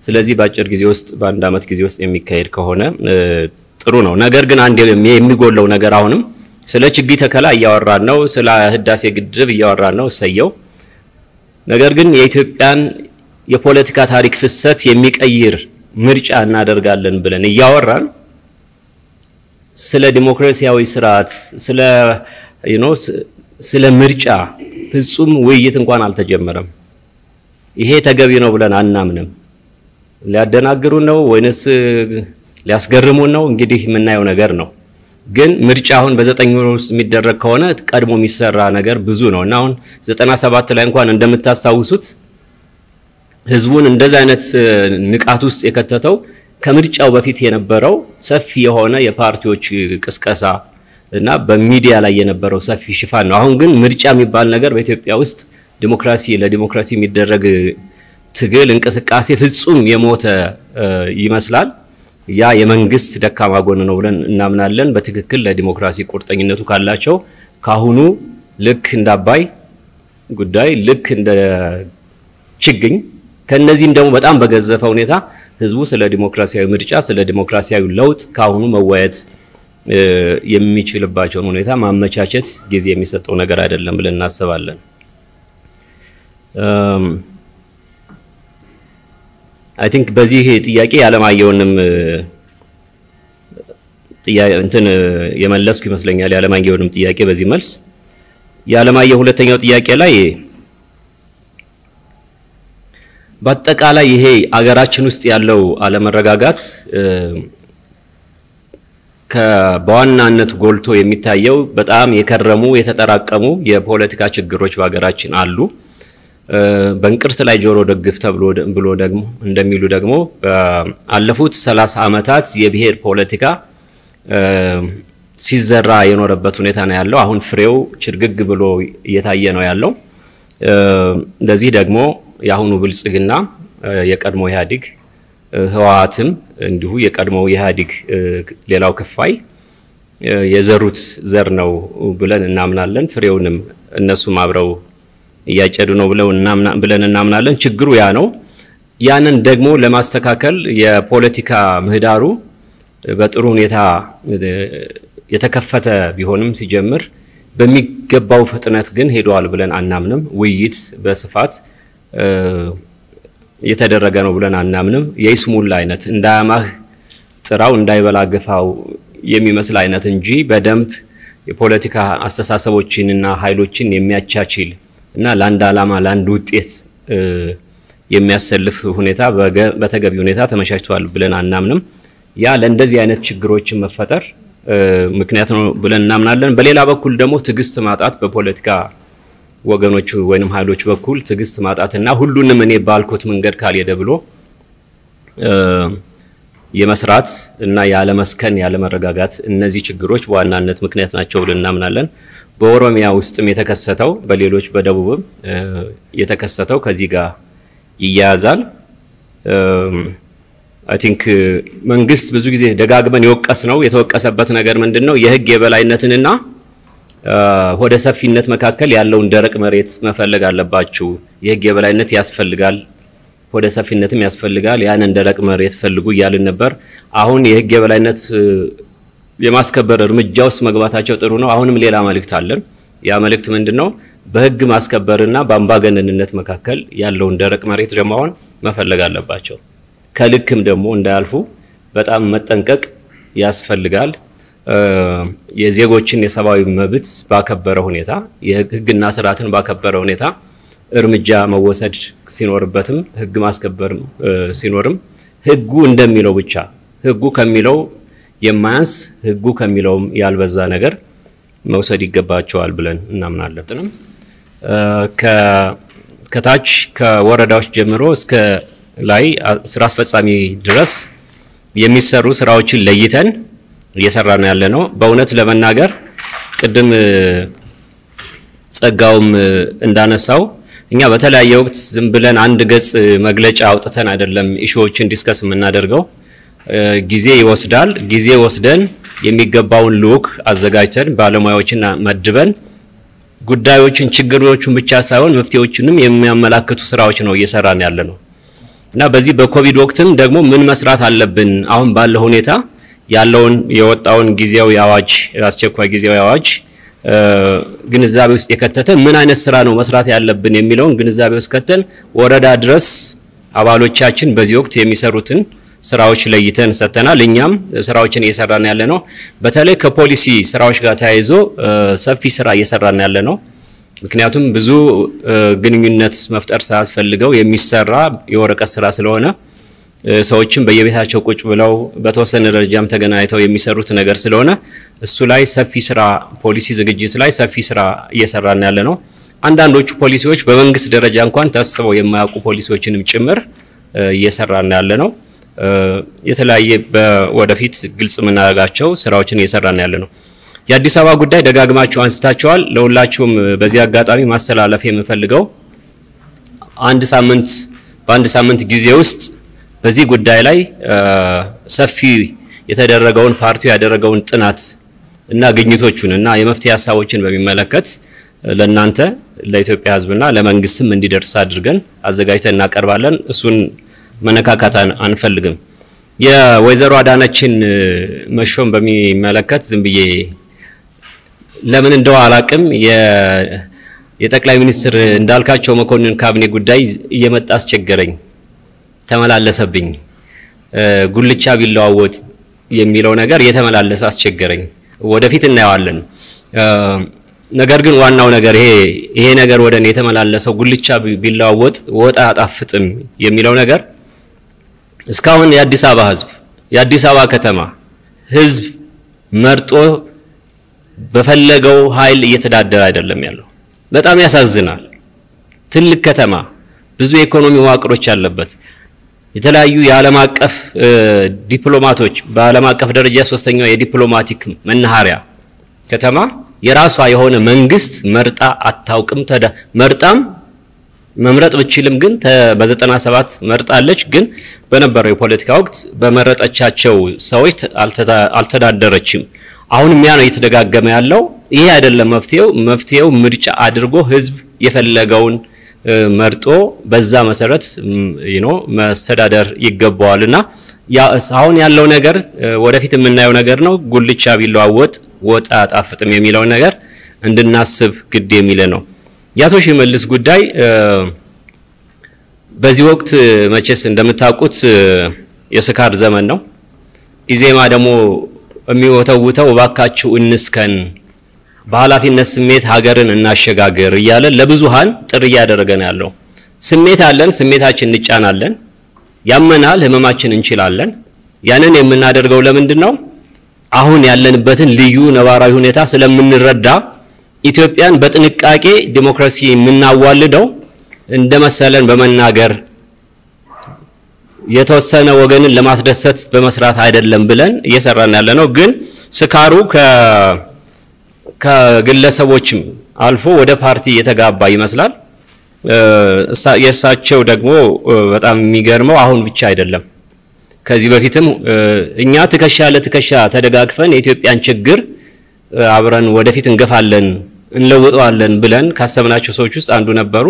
ስለዚህ በአጭር ጊዜ ውስጥ በአንድ ዓመት ጊዜ ውስጥ የሚካሄድ ከሆነ ጥሩ ነው። ነገር ግን አንድ የሚጎለው ነገር አሁንም ስለ ችግኝ ተከላ እያወራን ነው፣ ስለ ህዳሴ ግድብ እያወራን ነው፣ እሰየው። ነገር ግን የኢትዮጵያን የፖለቲካ ታሪክ ፍሰት የሚቀይር ምርጫ እናደርጋለን ብለን እያወራን ስለ ዲሞክራሲያዊ ስርዓት ስለ ስለ ምርጫ ፍጹም ውይይት እንኳን አልተጀመረም። ይሄ ተገቢ ነው ብለን አናምንም። ሊያደናግሩን ነው ወይንስ ሊያስገርሙን ነው? እንግዲህ የምናየው ነገር ነው። ግን ምርጫ አሁን በዘጠኝ ወር ውስጥ የሚደረግ ከሆነ ቀድሞ የሚሰራ ነገር ብዙ ነው እና አሁን ዘጠና ሰባት ላይ እንኳን እንደምታስታውሱት ህዝቡን እንደዚህ አይነት ንቃት ውስጥ የከተተው ከምርጫው በፊት የነበረው ሰፊ የሆነ የፓርቲዎች ቅስቀሳ እና በሚዲያ ላይ የነበረው ሰፊ ሽፋን ነው። አሁን ግን ምርጫ የሚባል ነገር በኢትዮጵያ ውስጥ ዲሞክራሲ ለዲሞክራሲ የሚደረግ ትግል እንቅስቃሴ ፍጹም የሞተ ይመስላል። ያ የመንግስት ደካማ ጎን ነው ብለን እናምናለን። በትክክል ለዲሞክራሲ ቁርጠኝነቱ ካላቸው ካሁኑ ልክ እንደ አባይ ጉዳይ ልክ እንደ ችግኝ ከነዚህም ደግሞ በጣም በገዘፈ ሁኔታ ህዝቡ ስለ ዲሞክራሲያዊ ምርጫ ስለ ዲሞክራሲያዊ ለውጥ ካሁኑ መወያየት የሚችልባቸውን ሁኔታ ማመቻቸት ጊዜ የሚሰጠው ነገር አይደለም ብለን እናስባለን። I think በዚህ ጥያቄ የዓለማየሁንም እንትን የመለስኩ ይመስለኛል። የዓለማየሁንም ጥያቄ በዚህ መልስ የዓለማየሁ ሁለተኛው ጥያቄ ላይ በአጠቃላይ ይሄ አገራችን ውስጥ ያለው አለመረጋጋት በዋናነት ጎልቶ የሚታየው በጣም የከረሙ የተጠራቀሙ የፖለቲካ ችግሮች በሀገራችን አሉ። በእንቅርት ላይ ጆሮ ደግፍ ተብሎ ብሎ ደግሞ እንደሚሉ ደግሞ ባለፉት ሰላሳ ዓመታት የብሔር ፖለቲካ ሲዘራ የኖረበት ሁኔታ ነው ያለው። አሁን ፍሬው ችርግግ ብሎ እየታየ ነው ያለው። ለዚህ ደግሞ የአሁኑ ብልጽግና የቀድሞ ኢህአዴግ ህወሓትም እንዲሁ የቀድሞው ኢህአዴግ ሌላው ክፋይ የዘሩት ዘር ነው ብለን እናምናለን። ፍሬውንም እነሱም አብረው እያጨዱ ነው ብለን እናምናለን። ችግሩ ያ ነው። ያንን ደግሞ ለማስተካከል የፖለቲካ ምህዳሩ በጥሩ ሁኔታ የተከፈተ ቢሆንም ሲጀምር በሚገባው ፍጥነት ግን ሄደዋል ብለን አናምንም። ውይይት በስፋት የተደረገ ነው ብለን አናምንም። የይስሙላ አይነት እንዳያማህ ጥራው እንዳይበላ ግፋው የሚመስል አይነት እንጂ በደንብ የፖለቲካ አስተሳሰቦችንና ኃይሎችን የሚያቻችል እና ለአንድ ዓላማ ለአንድ ውጤት የሚያሰልፍ ሁኔታ በተገቢ ሁኔታ ተመቻችቷል ብለን አናምንም። ያ ለእንደዚህ አይነት ችግሮችን መፈጠር ምክንያት ነው ብለን እናምናለን። በሌላ በኩል ደግሞ ትዕግስት ማጣት በፖለቲካ ወገኖች ወይንም ኃይሎች በኩል ትዕግስት ማጣትና ሁሉንም እኔ ባልኩት መንገድ ካልሄደ ብሎ የመስራት እና ያለመስከን ያለመረጋጋት እነዚህ ችግሮች በዋናነት ምክንያት ናቸው ብለን እናምናለን። በኦሮሚያ ውስጥም የተከሰተው በሌሎች በደቡብም የተከሰተው ከዚህ ጋር ይያያዛል። አይ ቲንክ መንግስት ብዙ ጊዜ ደጋግመን የወቀስ ነው የተወቀሰበት ነገር ምንድን ነው የህግ የበላይነትንና ወደ ሰፊነት መካከል ያለውን ደረቅ መሬት መፈለግ አለባችሁ። የህግ የበላይነት ያስፈልጋል፣ ወደ ሰፊነትም ያስፈልጋል። ያንን ደረቅ መሬት ፈልጉ እያልን ነበር። አሁን የህግ የበላይነት የማስከበር እርምጃ ውስጥ መግባታቸው ጥሩ ነው። አሁንም ሌላ መልእክት አለን። ያ መልእክት ምንድን ነው? በህግ ማስከበርና በአምባገነንነት መካከል ያለውን ደረቅ መሬት ደግሞ አሁን መፈለግ አለባቸው። ከልክም ደግሞ እንዳያልፉ በጣም መጠንቀቅ ያስፈልጋል። የዜጎችን የሰብአዊ መብት ባከበረ ሁኔታ የህግና ስርዓትን ባከበረ ሁኔታ እርምጃ መወሰድ ሲኖርበትም ህግ ማስከበር ሲኖርም ህጉ እንደሚለው ብቻ ህጉ ከሚለው የማያንስ ህጉ ከሚለውም ያልበዛ ነገር መውሰድ ይገባቸዋል ብለን እናምናለን። ከታች ከወረዳዎች ጀምሮ እስከ ላይ ስራ አስፈጻሚ ድረስ የሚሰሩ ስራዎችን ለይተን እየሰራ ነው ያለ ነው። በእውነት ለመናገር ቅድም ጸጋውም እንዳነሳው እኛ በተለያየ ወቅት ዝም ብለን አንድ ገጽ መግለጫ አውጥተን አይደለም issue ዎችን discuss የምናደርገው። ጊዜ ይወስዳል። ጊዜ ወስደን የሚገባውን ልዑክ አዘጋጅተን ባለሙያዎችን መድበን ጉዳዮችን ችግሮቹን ብቻ ሳይሆን መፍትሄዎችንም የሚያመላክቱ ስራዎች ነው እየሰራን ያለ ነው እና በዚህ በኮቪድ ወቅትም ደግሞ ምን መስራት አለብን አሁን ባለው ሁኔታ ያለውን የወጣውን ጊዜያዊ አዋጅ አስቸኳይ ጊዜያዊ አዋጅ ግንዛቤ ውስጥ የከተተ ምን አይነት ስራ ነው መስራት ያለብን የሚለውን ግንዛቤ ውስጥ ከተን ወረዳ ድረስ አባሎቻችን በዚህ ወቅት የሚሰሩትን ስራዎች ለይተን ሰጥተናል። እኛም ስራዎችን እየሰራን ያለ ነው። በተለይ ከፖሊሲ ስራዎች ጋር ተያይዞ ሰፊ ስራ እየሰራን ያለ ነው። ምክንያቱም ብዙ ግንኙነት መፍጠር ሳያስፈልገው የሚሰራ የወረቀት ስራ ስለሆነ ሰዎችም በየቤታቸው ቁጭ ብለው በተወሰነ ደረጃም ተገናኝተው የሚሰሩት ነገር ስለሆነ እሱ ላይ ሰፊ ስራ ፖሊሲ ዝግጅት ላይ ሰፊ ስራ እየሰራን ያለ ነው። አንዳንዶቹ ፖሊሲዎች በመንግስት ደረጃ እንኳን ታስበው የማያውቁ ፖሊሲዎችንም ጭምር እየሰራን ያለ ነው። የተለያየ ወደፊት ግልጽ የምናደርጋቸው ስራዎችን እየሰራን ያለ ነው። የአዲስ አበባ ጉዳይ ደጋግማችሁ አንስታችኋል። ለሁላችሁም በዚህ አጋጣሚ ማስተላለፍ የምፈልገው አንድ ሳምንት በአንድ ሳምንት ጊዜ ውስጥ በዚህ ጉዳይ ላይ ሰፊ የተደረገውን ፓርቲው ያደረገውን ጥናት እና ግኝቶቹን እና የመፍትሄ ሀሳቦችን በሚመለከት ለእናንተ ለኢትዮጵያ ሕዝብና ለመንግስትም እንዲደርስ አድርገን አዘጋጅተን እናቀርባለን። እሱን መነካካት አንፈልግም። የወይዘሮ አዳነችን መሾም በሚመለከት ዝም ብዬ ለምን እንደው አላቅም የጠቅላይ ሚኒስትር እንዳልካቸው መኮንን ካቢኔ ጉዳይ እየመጣ አስቸገረኝ፣ ተመላለሰብኝ። ጉልቻ ቢለዋወጥ የሚለው ነገር እየተመላለሰ አስቸገረኝ። ወደፊት እናየዋለን። ነገር ግን ዋናው ነገር ይሄ ይሄ ነገር ወደ እኔ የተመላለሰው ጉልቻ ቢለዋወጥ ወጥ አያጣፍጥም የሚለው ነገር እስካሁን የአዲስ አበባ ህዝብ የአዲስ አበባ ከተማ ህዝብ መርጦ በፈለገው ኃይል እየተዳደረ አይደለም ያለው። በጣም ያሳዝናል። ትልቅ ከተማ፣ ብዙ የኢኮኖሚ መዋቅሮች ያለበት የተለያዩ የዓለም አቀፍ ዲፕሎማቶች በዓለም አቀፍ ደረጃ ሶስተኛው የዲፕሎማቲክ መናኸሪያ ከተማ የራሷ የሆነ መንግስት መርጣ አታውቅም። ተዳ መርጣም መምረጥ ብችልም ግን በዘጠና ሰባት መርጣለች። ግን በነበረው የፖለቲካ ወቅት በመረጠቻቸው ሰዎች አልተዳደረችም። አሁንም ያ ነው እየተደጋገመ ያለው። ይሄ አይደለም መፍትሄው። መፍትሄው ምርጫ አድርጎ ህዝብ የፈለገውን መርጦ በዛ መሰረት መስተዳደር ይገባዋልና አሁን ያለው ነገር ወደፊት የምናየው ነገር ነው። ጉልቻ ቢለዋወጥ ወጥ አያጣፍጥም የሚለውን ነገር እንድናስብ ግድ የሚለ ነው። የአቶ ሽመልስ ጉዳይ በዚህ ወቅት መቼስ እንደምታውቁት የስካር ዘመን ነው። ኢዜማ ደግሞ የሚወተውተው እባካችሁ እንስከን፣ በኃላፊነት ስሜት ሀገርን እናሸጋግር እያለ ለብዙሃን ጥሪ እያደረገ ነው ያለው። ስሜት አለን፣ ስሜታችን እንጫናለን፣ ያመናል፣ ህመማችን እንችላለን። ያንን የምናደርገው ለምንድን ነው? አሁን ያለንበትን ልዩ ነባራዊ ሁኔታ ስለምንረዳ ኢትዮጵያን በጥንቃቄ ዲሞክራሲ የምናዋልደው እንደ መሰለን በመናገር የተወሰነ ወገንን ለማስደሰት በመስራት አይደለም ብለን እየሰራን ያለ ነው። ግን ስካሩ ከግለሰቦችም አልፎ ወደ ፓርቲ እየተጋባ ይመስላል። የእሳቸው ደግሞ በጣም የሚገርመው አሁን ብቻ አይደለም ከዚህ በፊትም እኛ ትከሻ ለትከሻ ተደጋግፈን የኢትዮጵያን ችግር አብረን ወደፊት እንገፋለን እንለውጠዋለን ብለን ካሰብናቸው ሰዎች ውስጥ አንዱ ነበሩ።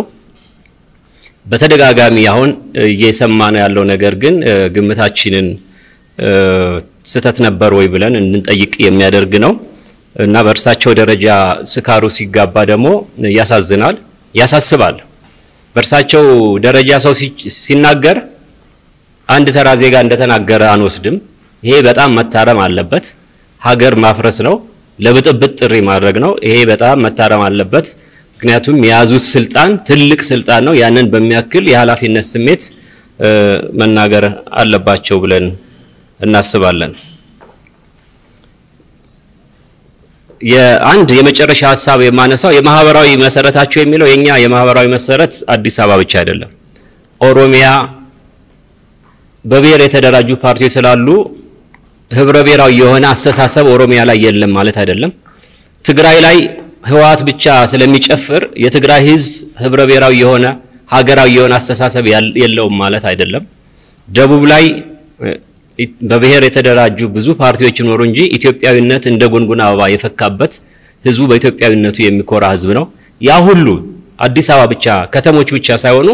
በተደጋጋሚ አሁን እየሰማ ነው ያለው ነገር ግን ግምታችንን ስህተት ነበር ወይ ብለን እንድንጠይቅ የሚያደርግ ነው እና በእርሳቸው ደረጃ ስካሩ ሲጋባ ደግሞ ያሳዝናል፣ ያሳስባል። በእርሳቸው ደረጃ ሰው ሲናገር አንድ ተራ ዜጋ እንደተናገረ አንወስድም። ይሄ በጣም መታረም አለበት። ሀገር ማፍረስ ነው፣ ለብጥብጥ ጥሪ ማድረግ ነው። ይሄ በጣም መታረም አለበት። ምክንያቱም የያዙት ስልጣን ትልቅ ስልጣን ነው። ያንን በሚያክል የኃላፊነት ስሜት መናገር አለባቸው ብለን እናስባለን። የአንድ የመጨረሻ ሀሳብ የማነሳው የማህበራዊ መሰረታቸው የሚለው የኛ የማህበራዊ መሰረት አዲስ አበባ ብቻ አይደለም። ኦሮሚያ በብሔር የተደራጁ ፓርቲዎች ስላሉ ህብረ ብሔራዊ የሆነ አስተሳሰብ ኦሮሚያ ላይ የለም ማለት አይደለም። ትግራይ ላይ ህወሓት ብቻ ስለሚጨፍር የትግራይ ህዝብ ህብረ ብሔራዊ የሆነ ሀገራዊ የሆነ አስተሳሰብ የለውም ማለት አይደለም። ደቡብ ላይ በብሔር የተደራጁ ብዙ ፓርቲዎች ይኖሩ እንጂ ኢትዮጵያዊነት እንደ ጉንጉን አበባ የፈካበት ህዝቡ በኢትዮጵያዊነቱ የሚኮራ ህዝብ ነው። ያ ሁሉ አዲስ አበባ ብቻ ከተሞች ብቻ ሳይሆኑ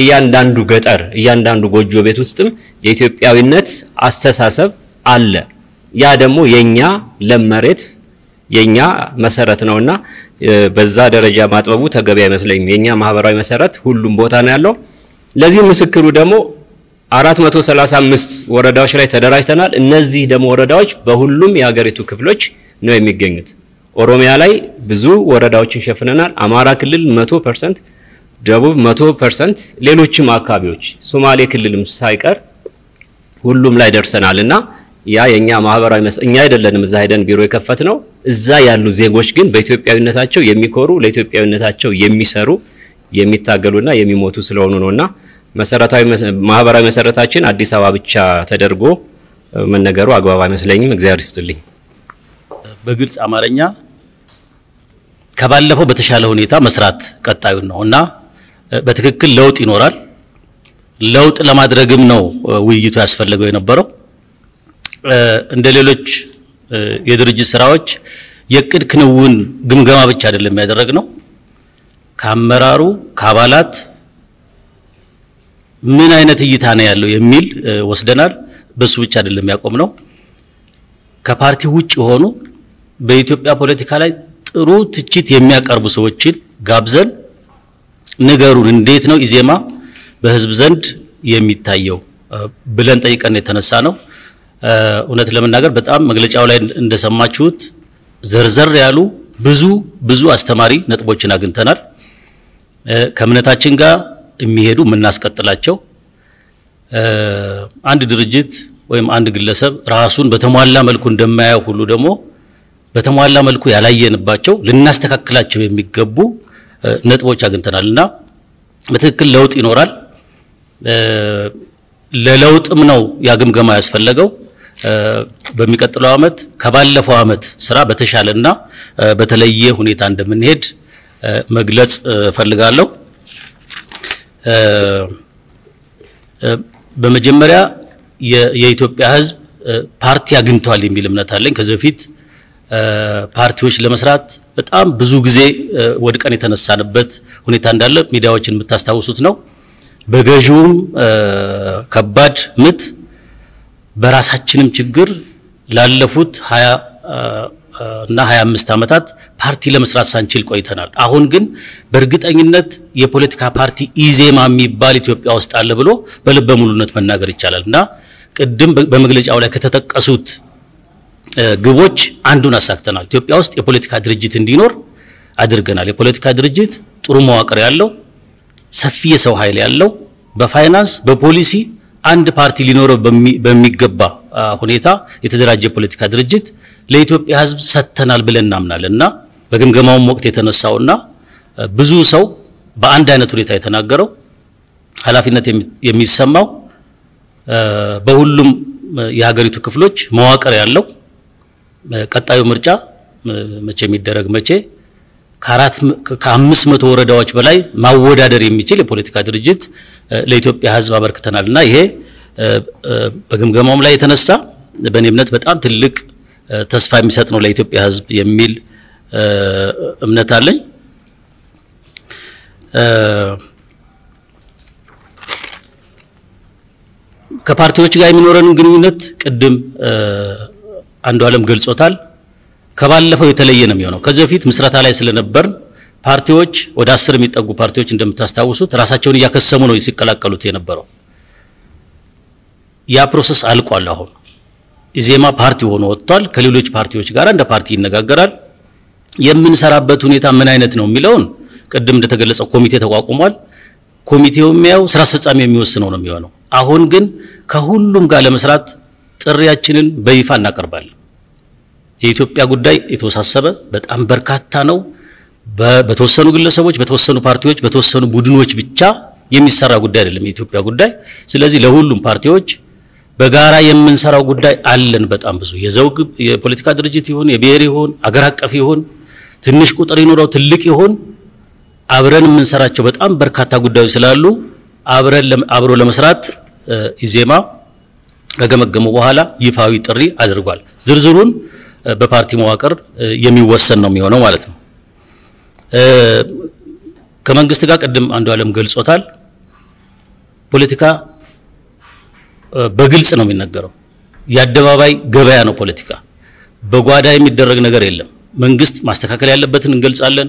እያንዳንዱ ገጠር፣ እያንዳንዱ ጎጆ ቤት ውስጥም የኢትዮጵያዊነት አስተሳሰብ አለ። ያ ደግሞ የኛ ለም መሬት የኛ መሰረት ነውና በዛ ደረጃ ማጥበቡ ተገቢ አይመስለኝም። የኛ ማህበራዊ መሰረት ሁሉም ቦታ ነው ያለው። ለዚህ ምስክሩ ደግሞ 435 ወረዳዎች ላይ ተደራጅተናል። እነዚህ ደግሞ ወረዳዎች በሁሉም የሀገሪቱ ክፍሎች ነው የሚገኙት። ኦሮሚያ ላይ ብዙ ወረዳዎችን ሸፍነናል። አማራ ክልል 100%፣ ደቡብ 100%፣ ሌሎችም አካባቢዎች ሶማሌ ክልልም ሳይቀር ሁሉም ላይ ደርሰናል እና ያ የኛ ማህበራዊ እኛ አይደለንም እዛ ሄደን ቢሮ የከፈት ነው። እዛ ያሉ ዜጎች ግን በኢትዮጵያዊነታቸው የሚኮሩ ለኢትዮጵያዊነታቸው የሚሰሩ የሚታገሉና የሚሞቱ ስለሆኑ ነውና መሰረታዊ ማህበራዊ መሰረታችን አዲስ አበባ ብቻ ተደርጎ መነገሩ አግባብ አይመስለኝም። እግዚአብሔር ይስጥልኝ። በግልጽ አማርኛ ከባለፈው በተሻለ ሁኔታ መስራት ቀጣዩን ነው እና በትክክል ለውጥ ይኖራል። ለውጥ ለማድረግም ነው ውይይቱ ያስፈለገው የነበረው። እንደ ሌሎች የድርጅት ስራዎች የእቅድ ክንውን ግምገማ ብቻ አይደለም ያደረግነው። ከአመራሩ ከአባላት ምን አይነት እይታ ነው ያለው የሚል ወስደናል። በሱ ብቻ አይደለም ያቆምነው። ከፓርቲ ውጭ የሆኑ በኢትዮጵያ ፖለቲካ ላይ ጥሩ ትችት የሚያቀርቡ ሰዎችን ጋብዘን ንገሩን፣ እንዴት ነው ኢዜማ በህዝብ ዘንድ የሚታየው ብለን ጠይቀን የተነሳ ነው። እውነት ለመናገር በጣም መግለጫው ላይ እንደሰማችሁት ዘርዘር ያሉ ብዙ ብዙ አስተማሪ ነጥቦችን አግኝተናል። ከእምነታችን ጋር የሚሄዱ የምናስቀጥላቸው አንድ ድርጅት ወይም አንድ ግለሰብ ራሱን በተሟላ መልኩ እንደማያየው ሁሉ ደግሞ በተሟላ መልኩ ያላየንባቸው ልናስተካክላቸው የሚገቡ ነጥቦች አግኝተናል እና በትክክል ለውጥ ይኖራል። ለለውጥም ነው ያ ግምገማ ያስፈለገው። በሚቀጥለው ዓመት ከባለፈው ዓመት ስራ በተሻለና በተለየ ሁኔታ እንደምንሄድ መግለጽ እፈልጋለሁ። በመጀመሪያ የኢትዮጵያ ሕዝብ ፓርቲ አግኝቷል የሚል እምነት አለኝ። ከዚህ በፊት ፓርቲዎች ለመስራት በጣም ብዙ ጊዜ ወድቀን የተነሳንበት ሁኔታ እንዳለ ሚዲያዎችን የምታስታውሱት ነው። በገዢውም ከባድ ምት በራሳችንም ችግር ላለፉት ሀያ እና 25 ዓመታት ፓርቲ ለመስራት ሳንችል ቆይተናል። አሁን ግን በእርግጠኝነት የፖለቲካ ፓርቲ ኢዜማ የሚባል ኢትዮጵያ ውስጥ አለ ብሎ በልበ ሙሉነት መናገር ይቻላል እና ቅድም በመግለጫው ላይ ከተጠቀሱት ግቦች አንዱን አሳክተናል። ኢትዮጵያ ውስጥ የፖለቲካ ድርጅት እንዲኖር አድርገናል። የፖለቲካ ድርጅት ጥሩ መዋቅር ያለው ሰፊ የሰው ኃይል ያለው በፋይናንስ በፖሊሲ አንድ ፓርቲ ሊኖረው በሚገባ ሁኔታ የተደራጀ የፖለቲካ ድርጅት ለኢትዮጵያ ሕዝብ ሰጥተናል ብለን እናምናለን። እና በግምገማውም ወቅት የተነሳውና ብዙ ሰው በአንድ አይነት ሁኔታ የተናገረው ኃላፊነት የሚሰማው በሁሉም የሀገሪቱ ክፍሎች መዋቅር ያለው ቀጣዩ ምርጫ መቼ የሚደረግ መቼ ከአምስት መቶ ወረዳዎች በላይ ማወዳደር የሚችል የፖለቲካ ድርጅት ለኢትዮጵያ ሕዝብ አበርክተናል። እና ይሄ በግምገማውም ላይ የተነሳ በእኔ እምነት በጣም ትልቅ ተስፋ የሚሰጥ ነው ለኢትዮጵያ ሕዝብ የሚል እምነት አለኝ። ከፓርቲዎች ጋር የሚኖረን ግንኙነት ቅድም አንዱ ዓለም ገልጾታል። ከባለፈው የተለየ ነው የሚሆነው። ከዚህ በፊት ምስረታ ላይ ስለነበር ፓርቲዎች ወደ አስር የሚጠጉ ፓርቲዎች እንደምታስታውሱት ራሳቸውን እያከሰሙ ነው ሲቀላቀሉት የነበረው። ያ process አልቋል። አሁን ኢዜማ ፓርቲ ሆኖ ወጥቷል። ከሌሎች ፓርቲዎች ጋር እንደ ፓርቲ ይነጋገራል። የምንሰራበት ሁኔታ ምን አይነት ነው የሚለውን ቅድም እንደተገለጸው ኮሚቴ ተቋቁሟል። ኮሚቴው የሚያው ስራ አስፈጻሚ የሚወስነው ነው የሚሆነው። አሁን ግን ከሁሉም ጋር ለመስራት ጥሪያችንን በይፋ እናቀርባለን። የኢትዮጵያ ጉዳይ የተወሳሰበ በጣም በርካታ ነው። በተወሰኑ ግለሰቦች፣ በተወሰኑ ፓርቲዎች፣ በተወሰኑ ቡድኖች ብቻ የሚሰራ ጉዳይ አይደለም የኢትዮጵያ ጉዳይ። ስለዚህ ለሁሉም ፓርቲዎች በጋራ የምንሰራው ጉዳይ አለን። በጣም ብዙ የዘውግ የፖለቲካ ድርጅት ይሁን የብሔር ይሁን አገር አቀፍ ይሁን ትንሽ ቁጥር ይኑረው ትልቅ ይሁን አብረን የምንሰራቸው በጣም በርካታ ጉዳዮች ስላሉ አብረን አብሮ ለመስራት ኢዜማ ከገመገሙ በኋላ ይፋዊ ጥሪ አድርጓል። ዝርዝሩን በፓርቲ መዋቅር የሚወሰን ነው የሚሆነው ማለት ነው። ከመንግስት ጋር ቅድም አንዱ ዓለም ገልጾታል። ፖለቲካ በግልጽ ነው የሚነገረው። የአደባባይ ገበያ ነው ፖለቲካ። በጓዳ የሚደረግ ነገር የለም። መንግስት ማስተካከል ያለበትን እንገልጻለን።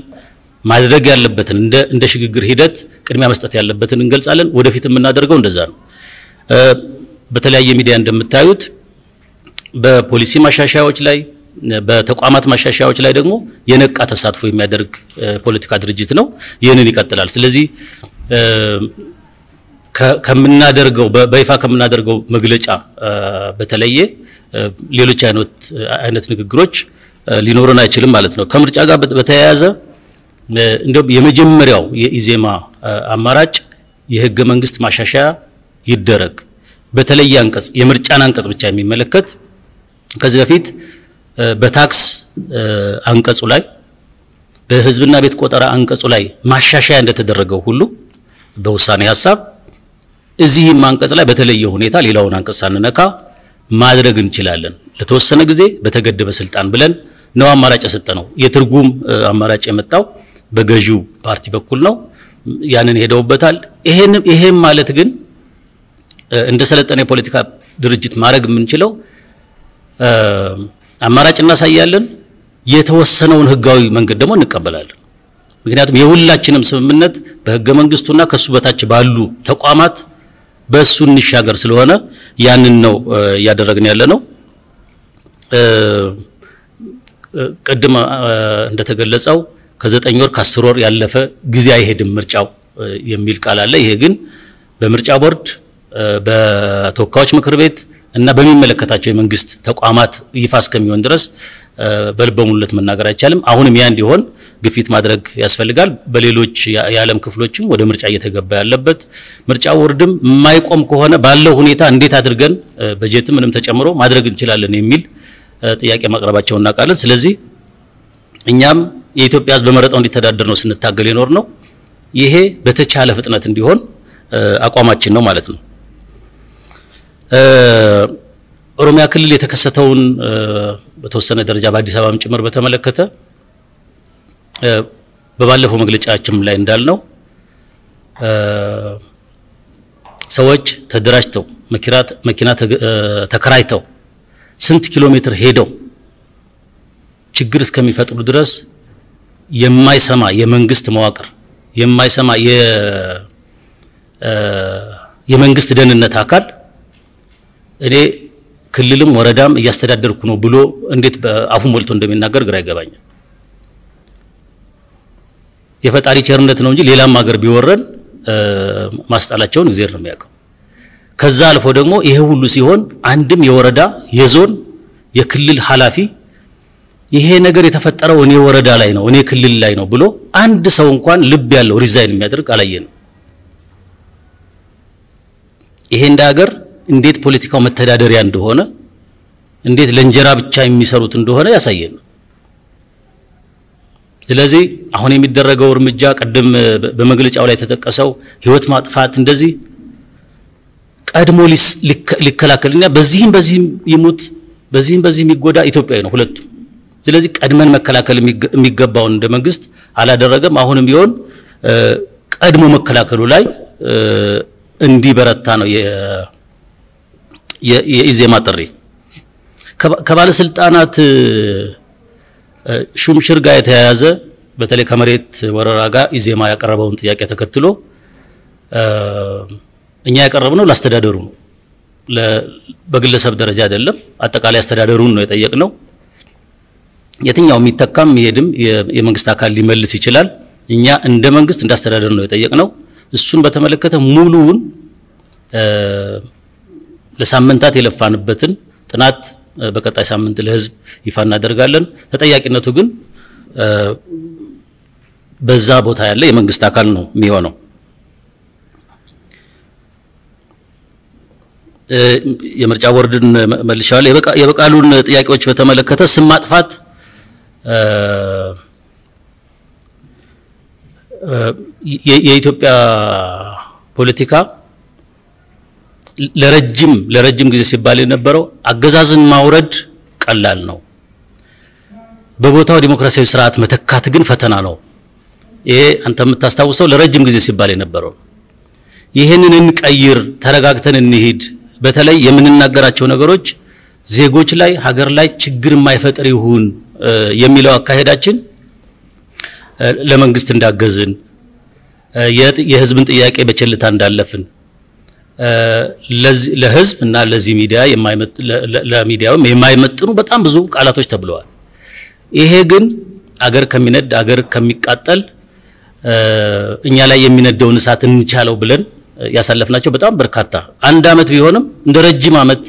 ማድረግ ያለበትን እንደ ሽግግር ሂደት ቅድሚያ መስጠት ያለበትን እንገልጻለን። ወደፊት የምናደርገው እንደዛ ነው። በተለያየ ሚዲያ እንደምታዩት በፖሊሲ ማሻሻያዎች ላይ በተቋማት ማሻሻያዎች ላይ ደግሞ የነቃ ተሳትፎ የሚያደርግ ፖለቲካ ድርጅት ነው። ይህንን ይቀጥላል። ስለዚህ ከምናደርገው በይፋ ከምናደርገው መግለጫ በተለየ ሌሎች አይነት ንግግሮች ሊኖረን አይችልም ማለት ነው። ከምርጫ ጋር በተያያዘ እንዲያውም የመጀመሪያው የኢዜማ አማራጭ የህገ መንግስት ማሻሻያ ይደረግ በተለየ አንቀጽ የምርጫን አንቀጽ ብቻ የሚመለከት ከዚህ በፊት በታክስ አንቀጹ ላይ በህዝብና ቤት ቆጠራ አንቀጹ ላይ ማሻሻያ እንደተደረገው ሁሉ በውሳኔ ሀሳብ እዚህም አንቀጽ ላይ በተለየ ሁኔታ ሌላውን አንቀጽ ሳንነካ ማድረግ እንችላለን። ለተወሰነ ጊዜ በተገደበ ስልጣን ብለን ነው አማራጭ የሰጠ ነው። የትርጉም አማራጭ የመጣው በገዢው ፓርቲ በኩል ነው። ያንን ሄደውበታል። ይሄም ማለት ግን እንደ ሰለጠነ የፖለቲካ ድርጅት ማድረግ የምንችለው አማራጭ እናሳያለን፣ የተወሰነውን ህጋዊ መንገድ ደግሞ እንቀበላለን። ምክንያቱም የሁላችንም ስምምነት በህገ መንግስቱና ከሱ በታች ባሉ ተቋማት በእሱ እንሻገር ስለሆነ ያንን ነው እያደረግን ያለ ነው። ቅድም እንደተገለጸው ከዘጠኝ ወር ከአስር ወር ያለፈ ጊዜ አይሄድም ምርጫው የሚል ቃል አለ። ይሄ ግን በምርጫ ቦርድ በተወካዮች ምክር ቤት እና በሚመለከታቸው የመንግስት ተቋማት ይፋ እስከሚሆን ድረስ በልበ ሙሉነት መናገር አይቻልም። አሁንም ያ እንዲሆን ግፊት ማድረግ ያስፈልጋል። በሌሎች የዓለም ክፍሎችም ወደ ምርጫ እየተገባ ያለበት ምርጫ ቦርድም የማይቆም ከሆነ ባለው ሁኔታ እንዴት አድርገን በጀትም ምንም ተጨምሮ ማድረግ እንችላለን የሚል ጥያቄ ማቅረባቸውን እናውቃለን። ስለዚህ እኛም የኢትዮጵያ ሕዝብ በመረጠው እንዲተዳደር ነው ስንታገል የኖር ነው። ይሄ በተቻለ ፍጥነት እንዲሆን አቋማችን ነው ማለት ነው። ኦሮሚያ ክልል የተከሰተውን በተወሰነ ደረጃ በአዲስ አበባም ጭምር በተመለከተ በባለፈው መግለጫችን ላይ እንዳልነው ሰዎች ተደራጅተው መኪና ተከራይተው ስንት ኪሎ ሜትር ሄደው ችግር እስከሚፈጥሩ ድረስ የማይሰማ የመንግስት መዋቅር የማይሰማ የመንግስት ደህንነት አካል እኔ ክልልም ወረዳም እያስተዳደርኩ ነው ብሎ እንዴት በአፉ ሞልቶ እንደሚናገር ግራ ይገባኛል። የፈጣሪ ቸርነት ነው እንጂ ሌላም ሀገር ቢወረን ማስጣላቸውን እግዚአብሔር ነው የሚያውቀው። ከዛ አልፎ ደግሞ ይሄ ሁሉ ሲሆን አንድም የወረዳ የዞን የክልል ኃላፊ ይሄ ነገር የተፈጠረው እኔ ወረዳ ላይ ነው እኔ ክልል ላይ ነው ብሎ አንድ ሰው እንኳን ልብ ያለው ሪዛይን የሚያደርግ አላየንም። ይሄ እንደ ሀገር እንዴት ፖለቲካው መተዳደሪያ እንደሆነ እንዴት ለእንጀራ ብቻ የሚሰሩት እንደሆነ ያሳየን። ስለዚህ አሁን የሚደረገው እርምጃ ቅድም በመግለጫው ላይ የተጠቀሰው ህይወት ማጥፋት እንደዚህ ቀድሞ ሊከላከልና በዚህም በዚህም ይሙት በዚህም በዚህም ይጎዳ ኢትዮጵያዊ ነው ሁለቱም። ስለዚህ ቀድመን መከላከል የሚገባውን እንደ መንግስት አላደረገም። አሁንም ቢሆን ቀድሞ መከላከሉ ላይ እንዲበረታ ነው የኢዜማ ጥሪ። ከባለስልጣናት ሹምሽር ጋር የተያያዘ በተለይ ከመሬት ወረራ ጋር ኢዜማ ያቀረበውን ጥያቄ ተከትሎ እኛ ያቀረብነው ላስተዳደሩ ነው። በግለሰብ ደረጃ አይደለም፣ አጠቃላይ አስተዳደሩን ነው የጠየቅነው። የትኛው የሚተካም የሚሄድም የመንግስት አካል ሊመልስ ይችላል። እኛ እንደ መንግስት እንደ አስተዳደር ነው የጠየቅነው። እሱን በተመለከተ ሙሉውን ለሳምንታት የለፋንበትን ጥናት በቀጣይ ሳምንት ለህዝብ ይፋ እናደርጋለን። ተጠያቂነቱ ግን በዛ ቦታ ያለ የመንግስት አካል ነው የሚሆነው። የምርጫ ቦርድን መልሻለሁ። የበቃሉን ጥያቄዎች በተመለከተ ስም ማጥፋት የኢትዮጵያ ፖለቲካ ለረጅም ለረጅም ጊዜ ሲባል የነበረው አገዛዝን ማውረድ ቀላል ነው፣ በቦታው ዲሞክራሲያዊ ስርዓት መተካት ግን ፈተና ነው። ይሄ አንተ የምታስታውሰው ለረጅም ጊዜ ሲባል የነበረው ይህንን እንቀይር፣ ተረጋግተን እንሂድ፣ በተለይ የምንናገራቸው ነገሮች ዜጎች ላይ ሀገር ላይ ችግር የማይፈጥር ይሁን የሚለው አካሄዳችን ለመንግስት እንዳገዝን የህዝብን ጥያቄ በቸልታ እንዳለፍን ለህዝብ እና ለዚህ ሚዲያ ለሚዲያውም የማይመጥኑ በጣም ብዙ ቃላቶች ተብለዋል። ይሄ ግን አገር ከሚነድ አገር ከሚቃጠል እኛ ላይ የሚነደውን እሳት እንቻለው ብለን ያሳለፍናቸው በጣም በርካታ አንድ አመት ቢሆንም እንደ ረጅም አመት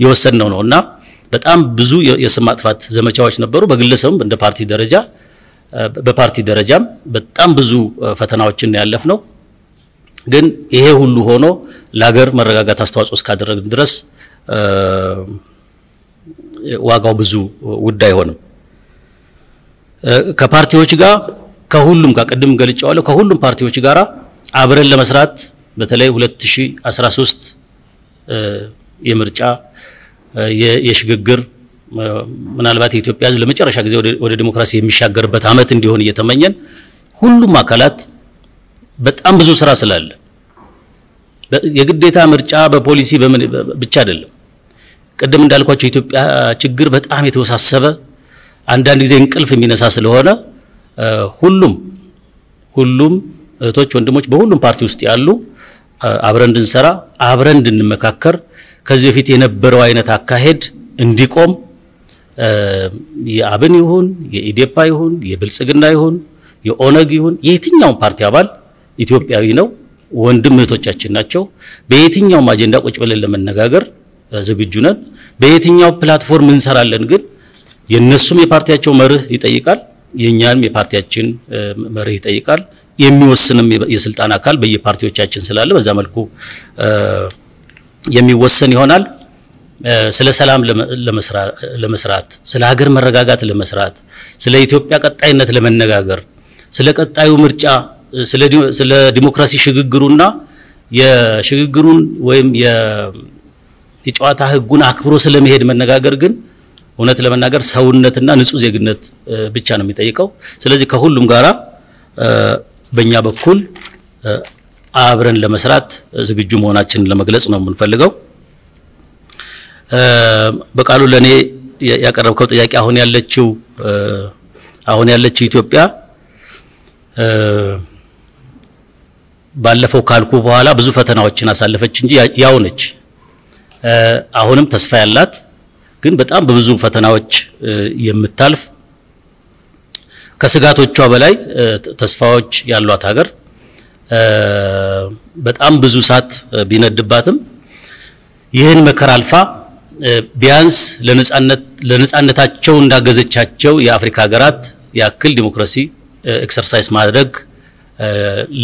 የወሰድነው ነው እና በጣም ብዙ የስም ማጥፋት ዘመቻዎች ነበሩ። በግለሰብም እንደ ፓርቲ ደረጃ በፓርቲ ደረጃም በጣም ብዙ ፈተናዎችን ያለፍነው ግን ይሄ ሁሉ ሆኖ ለሀገር መረጋጋት አስተዋጽኦ እስካደረግን ድረስ ዋጋው ብዙ ውድ አይሆንም። ከፓርቲዎች ጋር ከሁሉም ጋር ቅድም ገልጫዋለሁ፣ ከሁሉም ፓርቲዎች ጋር አብረን ለመስራት በተለይ 2013 የምርጫ የሽግግር ምናልባት የኢትዮጵያ ሕዝብ ለመጨረሻ ጊዜ ወደ ዲሞክራሲ የሚሻገርበት አመት እንዲሆን እየተመኘን ሁሉም አካላት በጣም ብዙ ስራ ስላለ የግዴታ ምርጫ በፖሊሲ ብቻ አይደለም። ቅድም እንዳልኳቸው የኢትዮጵያ ችግር በጣም የተወሳሰበ አንዳንድ ጊዜ እንቅልፍ የሚነሳ ስለሆነ ሁሉም ሁሉም እህቶች፣ ወንድሞች በሁሉም ፓርቲ ውስጥ ያሉ አብረን እንድንሰራ አብረን እንድንመካከር ከዚህ በፊት የነበረው አይነት አካሄድ እንዲቆም የአብን ይሁን የኢዴፓ ይሁን የብልጽግና ይሁን የኦነግ ይሁን የየትኛውም ፓርቲ አባል ኢትዮጵያዊ ነው፣ ወንድም እህቶቻችን ናቸው። በየትኛውም አጀንዳ ቁጭ ብለን ለመነጋገር ዝግጁ ነን። በየትኛው platform እንሰራለን፣ ግን የነሱም የፓርቲያቸው መርህ ይጠይቃል፣ የእኛንም የፓርቲያችን መርህ ይጠይቃል። የሚወስንም የስልጣን አካል በየፓርቲዎቻችን ስላለ በዛ መልኩ የሚወሰን ይሆናል። ስለ ሰላም ለመስራት፣ ስለ ሀገር መረጋጋት ለመስራት፣ ስለ ኢትዮጵያ ቀጣይነት ለመነጋገር፣ ስለ ቀጣዩ ምርጫ፣ ስለ ዲሞክራሲ ሽግግሩና የሽግግሩን ወይም የጨዋታ ሕጉን አክብሮ ስለመሄድ መነጋገር ግን እውነት ለመናገር ሰውነትና ንጹህ ዜግነት ብቻ ነው የሚጠይቀው። ስለዚህ ከሁሉም ጋራ በእኛ በኩል አብረን ለመስራት ዝግጁ መሆናችንን ለመግለጽ ነው የምንፈልገው። በቃሉ ለኔ ያቀረብከው ጥያቄ አሁን ያለችው አሁን ያለችው ኢትዮጵያ ባለፈው ካልኩ በኋላ ብዙ ፈተናዎችን አሳለፈች እንጂ ያው ነች። አሁንም ተስፋ ያላት ግን በጣም በብዙ ፈተናዎች የምታልፍ ከስጋቶቿ በላይ ተስፋዎች ያሏት ሀገር በጣም ብዙ እሳት ቢነድባትም ይህን መከራ አልፋ ቢያንስ ለነጻነታቸው እንዳገዘቻቸው የአፍሪካ ሀገራት ያክል ዲሞክራሲ exercise ማድረግ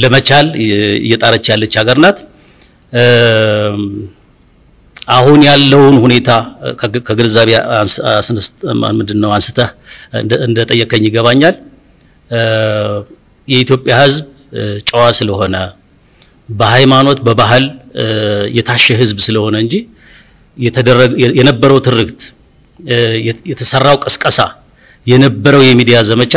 ለመቻል እየጣረች ያለች ሀገር ናት። አሁን ያለውን ሁኔታ ከግንዛቤ ምንድን ነው አንስተህ እንደጠየቀኝ ይገባኛል። የኢትዮጵያ ሕዝብ ጨዋ ስለሆነ በሃይማኖት በባህል የታሸ ሕዝብ ስለሆነ እንጂ የነበረው ትርክት፣ የተሰራው ቅስቀሳ፣ የነበረው የሚዲያ ዘመቻ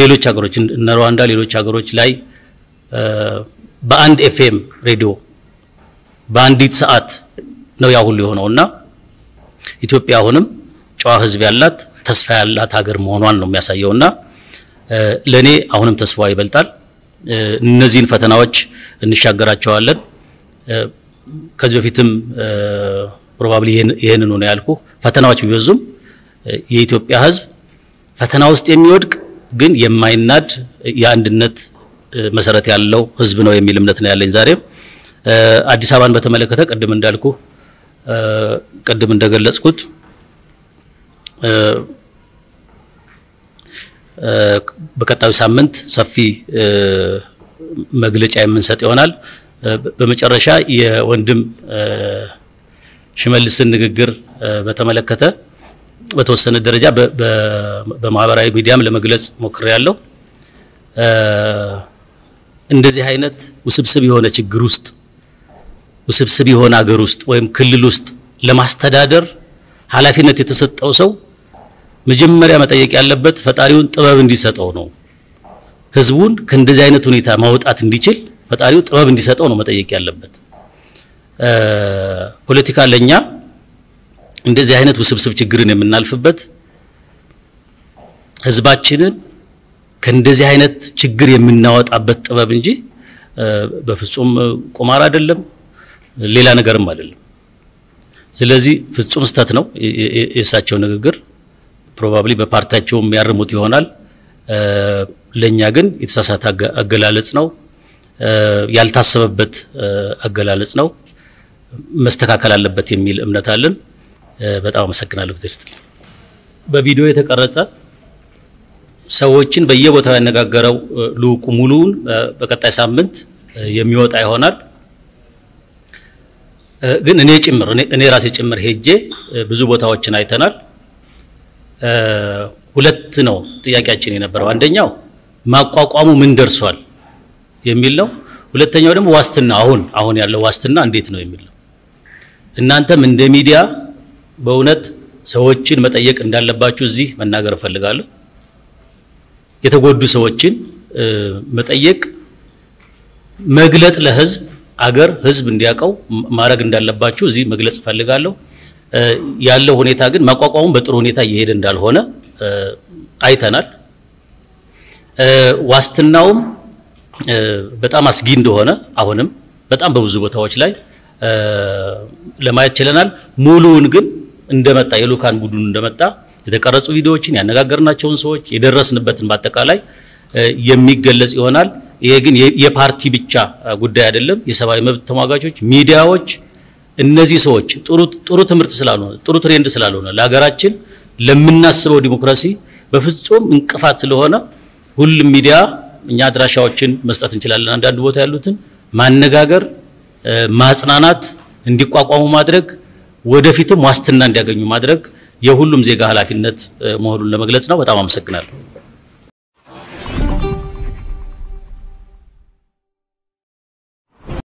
ሌሎች ሀገሮች እነ ሩዋንዳ ሌሎች ሀገሮች ላይ በአንድ ኤፍኤም ሬዲዮ በአንዲት ሰዓት ነው ያ ሁሉ የሆነው እና ኢትዮጵያ አሁንም ጨዋ ህዝብ ያላት ተስፋ ያላት ሀገር መሆኗን ነው የሚያሳየው እና ለእኔ አሁንም ተስፋዋ ይበልጣል። እነዚህን ፈተናዎች እንሻገራቸዋለን። ከዚህ በፊትም probably ይህንን ነው ያልኩ። ፈተናዎች ቢበዙም የኢትዮጵያ ሕዝብ ፈተና ውስጥ የሚወድቅ ግን የማይናድ የአንድነት መሰረት ያለው ሕዝብ ነው የሚል እምነት ነው ያለኝ። ዛሬም አዲስ አበባን በተመለከተ ቅድም እንዳልኩ ቅድም እንደገለጽኩት በቀጣዩ ሳምንት ሰፊ መግለጫ የምንሰጥ ይሆናል። በመጨረሻ የወንድም ሽመልስን ንግግር በተመለከተ በተወሰነ ደረጃ በማህበራዊ ሚዲያም ለመግለጽ ሞክሬያለሁ። እንደዚህ አይነት ውስብስብ የሆነ ችግር ውስጥ ውስብስብ የሆነ አገር ውስጥ ወይም ክልል ውስጥ ለማስተዳደር ኃላፊነት የተሰጠው ሰው መጀመሪያ መጠየቅ ያለበት ፈጣሪውን ጥበብ እንዲሰጠው ነው። ህዝቡን ከእንደዚህ አይነት ሁኔታ ማውጣት እንዲችል ፈጣሪው ጥበብ እንዲሰጠው ነው መጠየቅ ያለበት። ፖለቲካ ለኛ እንደዚህ አይነት ውስብስብ ችግርን የምናልፍበት ህዝባችንን ከእንደዚህ አይነት ችግር የምናወጣበት ጥበብ እንጂ በፍጹም ቁማር አይደለም፣ ሌላ ነገርም አይደለም። ስለዚህ ፍጹም ስተት ነው የእሳቸው ንግግር። ፕሮባብሊ በፓርቲያቸው የሚያርሙት ይሆናል። ለኛ ግን የተሳሳተ አገላለጽ ነው፣ ያልታሰበበት አገላለጽ ነው። መስተካከል አለበት የሚል እምነት አለን። በጣም አመሰግናለሁ። ጊዜ በቪዲዮ የተቀረጸ ሰዎችን በየቦታው ያነጋገረው ልዑኩ ሙሉውን በቀጣይ ሳምንት የሚወጣ ይሆናል። ግን እኔ ጭምር እኔ ራሴ ጭምር ሄጄ ብዙ ቦታዎችን አይተናል። ሁለት ነው ጥያቄያችን የነበረው። አንደኛው ማቋቋሙ ምን ደርሷል የሚል ነው። ሁለተኛው ደግሞ ዋስትና አሁን አሁን ያለው ዋስትና እንዴት ነው የሚል ነው። እናንተም እንደ ሚዲያ በእውነት ሰዎችን መጠየቅ እንዳለባችሁ እዚህ መናገር እፈልጋለሁ። የተጎዱ ሰዎችን መጠየቅ፣ መግለጥ ለህዝብ አገር ህዝብ እንዲያውቀው ማድረግ እንዳለባችሁ እዚህ መግለጽ እፈልጋለሁ። ያለው ሁኔታ ግን ማቋቋሙን በጥሩ ሁኔታ እየሄደ እንዳልሆነ አይተናል። ዋስትናውም በጣም አስጊ እንደሆነ አሁንም በጣም በብዙ ቦታዎች ላይ ለማየት ችለናል። ሙሉውን ግን እንደመጣ የልኡካን ቡድኑ እንደመጣ የተቀረጹ ቪዲዮዎችን ያነጋገርናቸውን ሰዎች የደረስንበትን በአጠቃላይ የሚገለጽ ይሆናል። ይሄ ግን የፓርቲ ብቻ ጉዳይ አይደለም። የሰብአዊ መብት ተሟጋቾች፣ ሚዲያዎች እነዚህ ሰዎች ጥሩ ትምህርት ስላልሆነ ጥሩ ትሬንድ ስላልሆነ ለሀገራችን ለምናስበው ዲሞክራሲ በፍጹም እንቅፋት ስለሆነ ሁሉም ሚዲያ እኛ አድራሻዎችን መስጠት እንችላለን። አንዳንድ ቦታ ያሉትን ማነጋገር፣ ማጽናናት፣ እንዲቋቋሙ ማድረግ፣ ወደፊትም ዋስትና እንዲያገኙ ማድረግ የሁሉም ዜጋ ኃላፊነት መሆኑን ለመግለጽ ነው። በጣም አመሰግናለሁ።